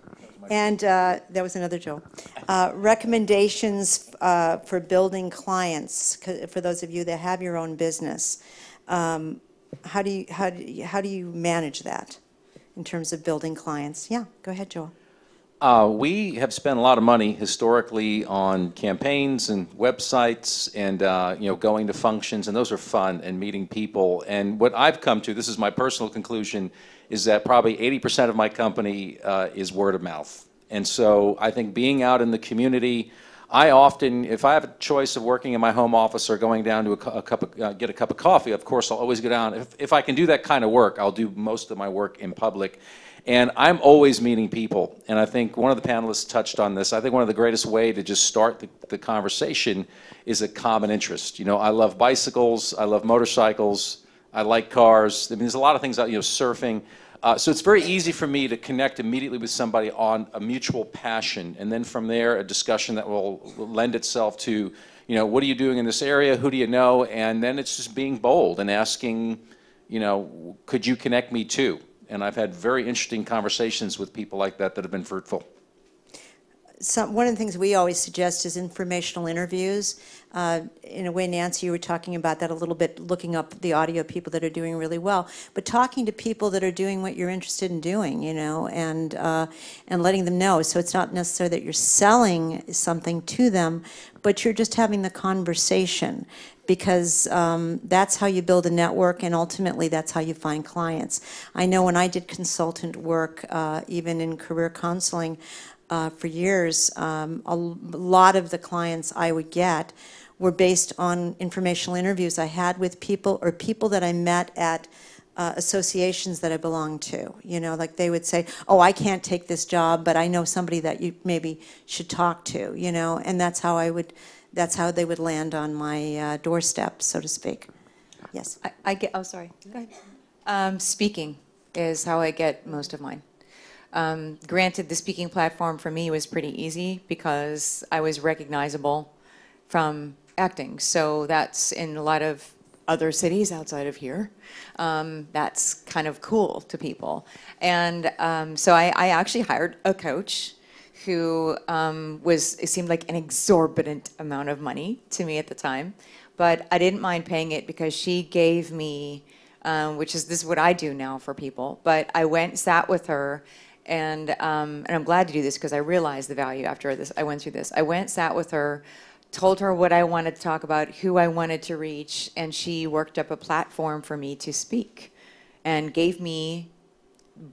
And uh, that was another Joel. Uh, Recommendations uh, for building clients, for those of you that have your own business. Um, How do you, how do you, how do you manage that in terms of building clients? Yeah, go ahead, Joel. Uh, we have spent a lot of money historically on campaigns and websites and, uh, you know, going to functions, and those are fun, and meeting people. And what I've come to, this is my personal conclusion, is that probably 80% of my company uh, is word of mouth. And so I think being out in the community, I often, if I have a choice of working in my home office or going down to a, a cup of, uh, get a cup of coffee, of course, I'll always go down. If, if I can do that kind of work, I'll do most of my work in public. And I'm always meeting people. And I think one of the panelists touched on this. I think one of the greatest way to just start the, the conversation is a common interest. You know, I love bicycles, I love motorcycles, I like cars. I mean, there's a lot of things out, you know, surfing. Uh, so it's very easy for me to connect immediately with somebody on a mutual passion, and then from there, a discussion that will lend itself to, you know, what are you doing in this area? Who do you know? And then it's just being bold and asking, you know, could you connect me to? And I've had very interesting conversations with people like that that have been fruitful. some, one of the things we always suggest is informational interviews. Uh, In a way, Nancy, you were talking about that a little bit, looking up the audio people that are doing really well, but talking to people that are doing what you're interested in doing, you know, and, uh, and letting them know. So it's not necessarily that you're selling something to them, but you're just having the conversation because um, that's how you build a network, and ultimately, that's how you find clients. I know when I did consultant work, uh, even in career counseling uh, for years, um, a lot of the clients I would get were based on informational interviews I had with people or people that I met at uh, associations that I belonged to. You know, like they would say, "Oh, I can't take this job, but I know somebody that you maybe should talk to." You know, and that's how I would. That's how they would land on my uh, doorstep, so to speak. Yes. I, I get, oh, sorry. Go ahead. Um, speaking is how I get most of mine. Um, granted, the speaking platform for me was pretty easy because I was recognizable from acting. So that's in a lot of other cities outside of here. Um, that's kind of cool to people. And um, so I, I actually hired a coach who um, was, it seemed like an exorbitant amount of money to me at the time. But I didn't mind paying it because she gave me um, which is this is what I do now for people. But I went, sat with her, and um, and I'm glad to do this because I realized the value after this. I went through this. I went, sat with her, told her what I wanted to talk about, who I wanted to reach, and she worked up a platform for me to speak, and gave me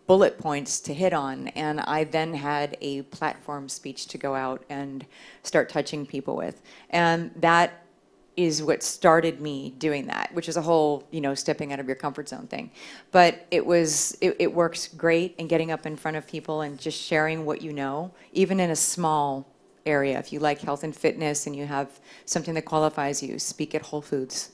bullet points to hit on, and I then had a platform speech to go out and start touching people with. And that is what started me doing that, which is a whole, you know, stepping out of your comfort zone thing. But it was, it, it works great in getting up in front of people and just sharing what you know, even in a small area. If you like health and fitness and you have something that qualifies you, speak at Whole Foods.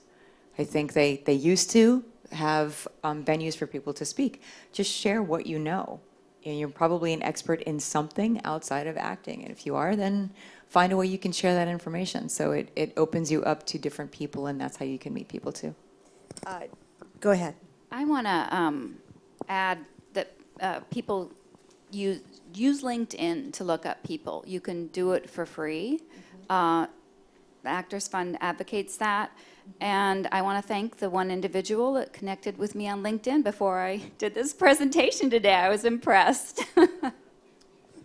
I think they, they used to have um, venues for people to speak. Just share what you know. And you're probably an expert in something outside of acting. And if you are, then find a way you can share that information. So it, it opens you up to different people, and that's how you can meet people too. Go ahead. I want to um, add that uh, people use, use LinkedIn to look up people. You can do it for free. Uh, the Actors Fund advocates that. And I want to thank the one individual that connected with me on LinkedIn before I did this presentation today. I was impressed.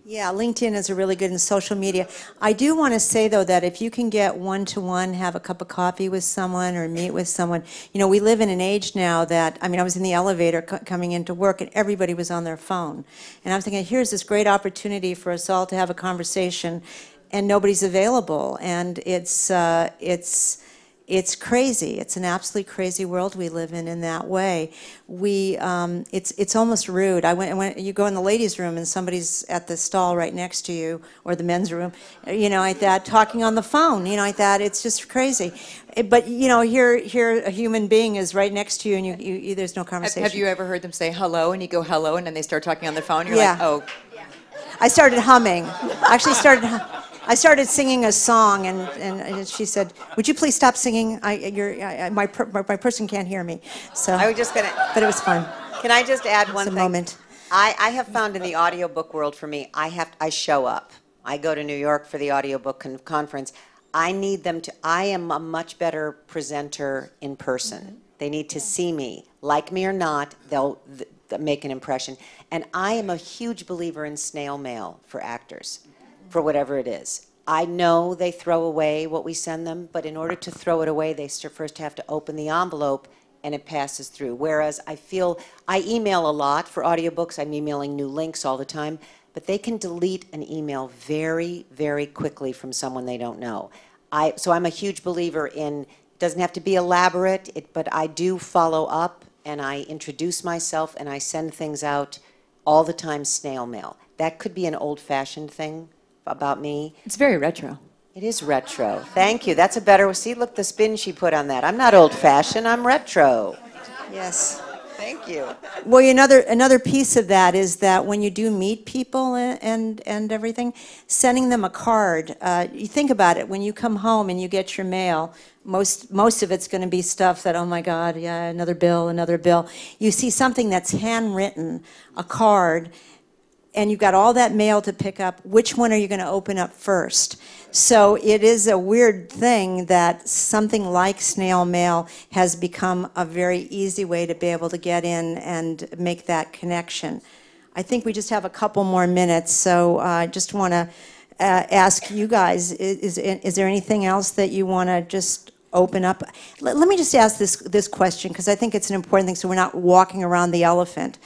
Yeah, LinkedIn is a really good in social media. I do want to say, though, that if you can get one-to-one, have a cup of coffee with someone or meet with someone, you know, we live in an age now that, I mean, I was in the elevator co- coming into work and everybody was on their phone. And I'm thinking, here's this great opportunity for us all to have a conversation and nobody's available. And it's, uh, it's, it's crazy. It's an absolutely crazy world we live in in that way. We, um, it's, it's almost rude. I went, when you go in the ladies' room and somebody's at the stall right next to you, or the men's room, you know, like that, talking on the phone, you know, like that. It's just crazy. Eh, But you know, here, here, a human being is right next to you, and you, you, you there's no conversation. have you ever heard them say hello and you go hello and then they start talking on the phone? You're Yeah. like, oh, I started humming. I actually started. hu- I started singing a song, and, and she said, "Would you please stop singing? I, you're, I, my, per, my my person can't hear me." So, I was just gonna, but it was fun. can I just add one a thing? moment. I, I have found in the audiobook world for me, I have, I show up. I go to New York for the audiobook con- conference. I need them to, I am a much better presenter in person. Mm-hmm. They need to see me. Like me or not, they'll th- th- make an impression. And I am a huge believer in snail mail for actors, for whatever it is. I know they throw away what we send them, but in order to throw it away, they first have to open the envelope and it passes through. Whereas I feel, I email a lot for audiobooks, I'm emailing new links all the time, but they can delete an email very, very quickly from someone they don't know. I, so I'm a huge believer in, it doesn't have to be elaborate, it, but I do follow up and I introduce myself and I send things out all the time snail mail. That could be an old-fashioned thing about me. it's very retro. It is retro. Thank you. That's a better, see, look, the spin she put on that. I'm not old-fashioned, I'm retro. Yes. Thank you. Well, another another piece of that is that when you do meet people and and, and everything, sending them a card. Uh, you think about it when you come home and you get your mail. Most most of it's going to be stuff that oh my God, yeah, another bill, another bill. You see something that's handwritten, a card, and you've got all that mail to pick up, which one are you going to open up first? So it is a weird thing that something like snail mail has become a very easy way to be able to get in and make that connection. I think we just have a couple more minutes, so uh, I just want to ask you guys, is, is there anything else that you want to just open up? Let, let me just ask this, this question, because I think it's an important thing, so we're not walking around the elephant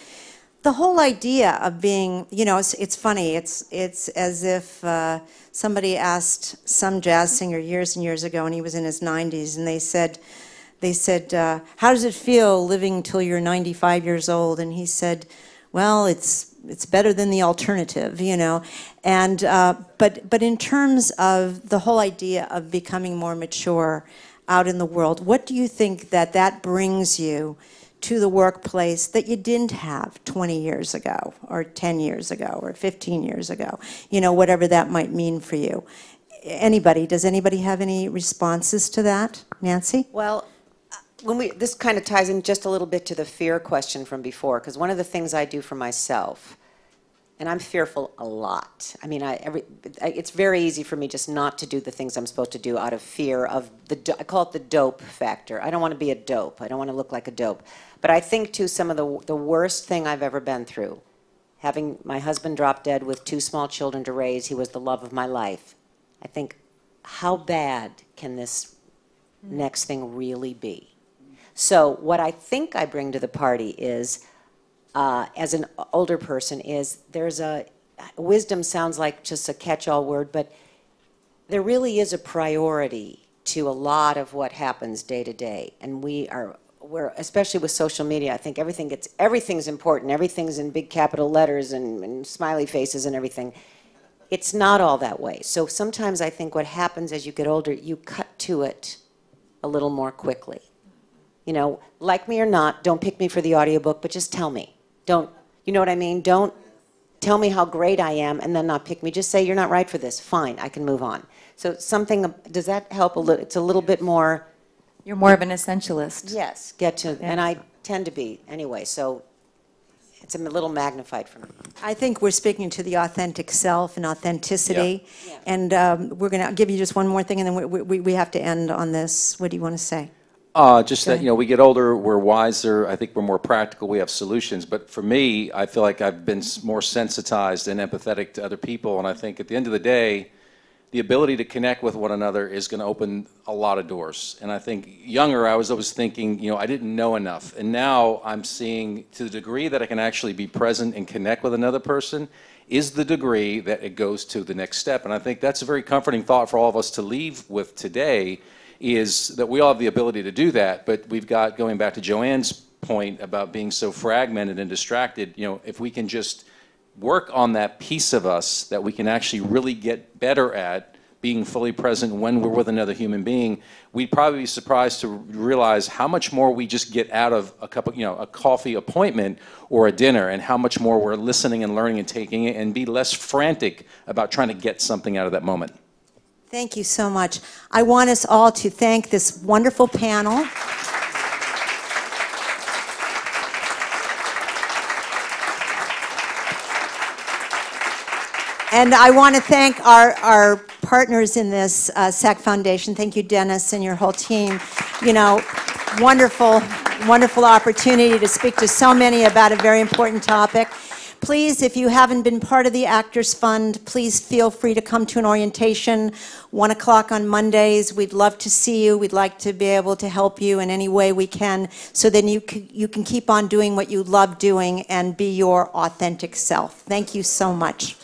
the whole idea of being, you know, it's, it's funny. It's it's as if uh, somebody asked some jazz singer years and years ago, and he was in his 90s, and they said, they said, uh, "How does it feel living till you're 95 years old?" And he said, "Well, it's it's better than the alternative, you know." And uh, but but in terms of the whole idea of becoming more mature out in the world, what do you think that that brings you? To the workplace that you didn't have 20 years ago, or 10 years ago, or 15 years ago, you know, whatever that might mean for you. Anybody, does anybody have any responses to that? Nancy? Well, uh, when we, this kind of ties in just a little bit to the fear question from before, because one of the things I do for myself and I'm fearful a lot. I mean, I, every, I- it's very easy for me just not to do the things I'm supposed to do out of fear of the, I call it the dope factor. I don't want to be a dope. I don't want to look like a dope. But I think too, some of the, the worst thing I've ever been through, having my husband drop dead with two small children to raise, he was the love of my life. I think, how bad can this mm-hmm. next thing really be? So what I think I bring to the party is, uh, as an older person, is there's a, wisdom sounds like just a catch-all word, but there really is a priority to a lot of what happens day to day. And we are, we're, especially with social media, I think everything gets, everything's important, everything's in big capital letters and, and smiley faces and everything. It's not all that way. So sometimes I think what happens as you get older, you cut to it a little more quickly. You know, like me or not, don't pick me for the audiobook, but just tell me. Don't, you know what I mean? Don't tell me how great I am and then not pick me. Just say, you're not right for this. Fine, I can move on. So something, does that help a little? It's a little bit more, You're more of an essentialist. yes, get to, and I tend to be anyway, so it's a little magnified for me. I think we're speaking to the authentic self and authenticity. Yeah. Yeah. And um, we're going to give you just one more thing, and then we- we we have to end on this. What do you want to say? Uh, just that, you know, we get older, we're wiser, I think we're more practical, we have solutions. But for me, I feel like I've been s- more sensitized and empathetic to other people. And I think at the end of the day, the ability to connect with one another is going to open a lot of doors. And I think younger, I was always thinking, you know, I didn't know enough. And now I'm seeing to the degree that I can actually be present and connect with another person is the degree that it goes to the next step. And I think that's a very comforting thought for all of us to leave with today is that we all have the ability to do that, but we've got, going back to Joanne's point about being so fragmented and distracted, you know, if we can just work on that piece of us that we can actually really get better at being fully present when we're with another human being, we'd probably be surprised to realize how much more we just get out of a cup of, you know, a coffee appointment or a dinner, and how much more we're listening and learning and taking it, and be less frantic about trying to get something out of that moment. Thank you so much. I want us all to thank this wonderful panel. And I want to thank our, our partners in this, uh, SAG Foundation. Thank you, Dennis, and your whole team. You know, wonderful, wonderful opportunity to speak to so many about a very important topic. Please, if you haven't been part of the Actors Fund, please feel free to come to an orientation, 1 o'clock on Mondays. We'd love to see you. We'd like to be able to help you in any way we can so then you can, you can keep on doing what you love doing and be your authentic self. Thank you so much.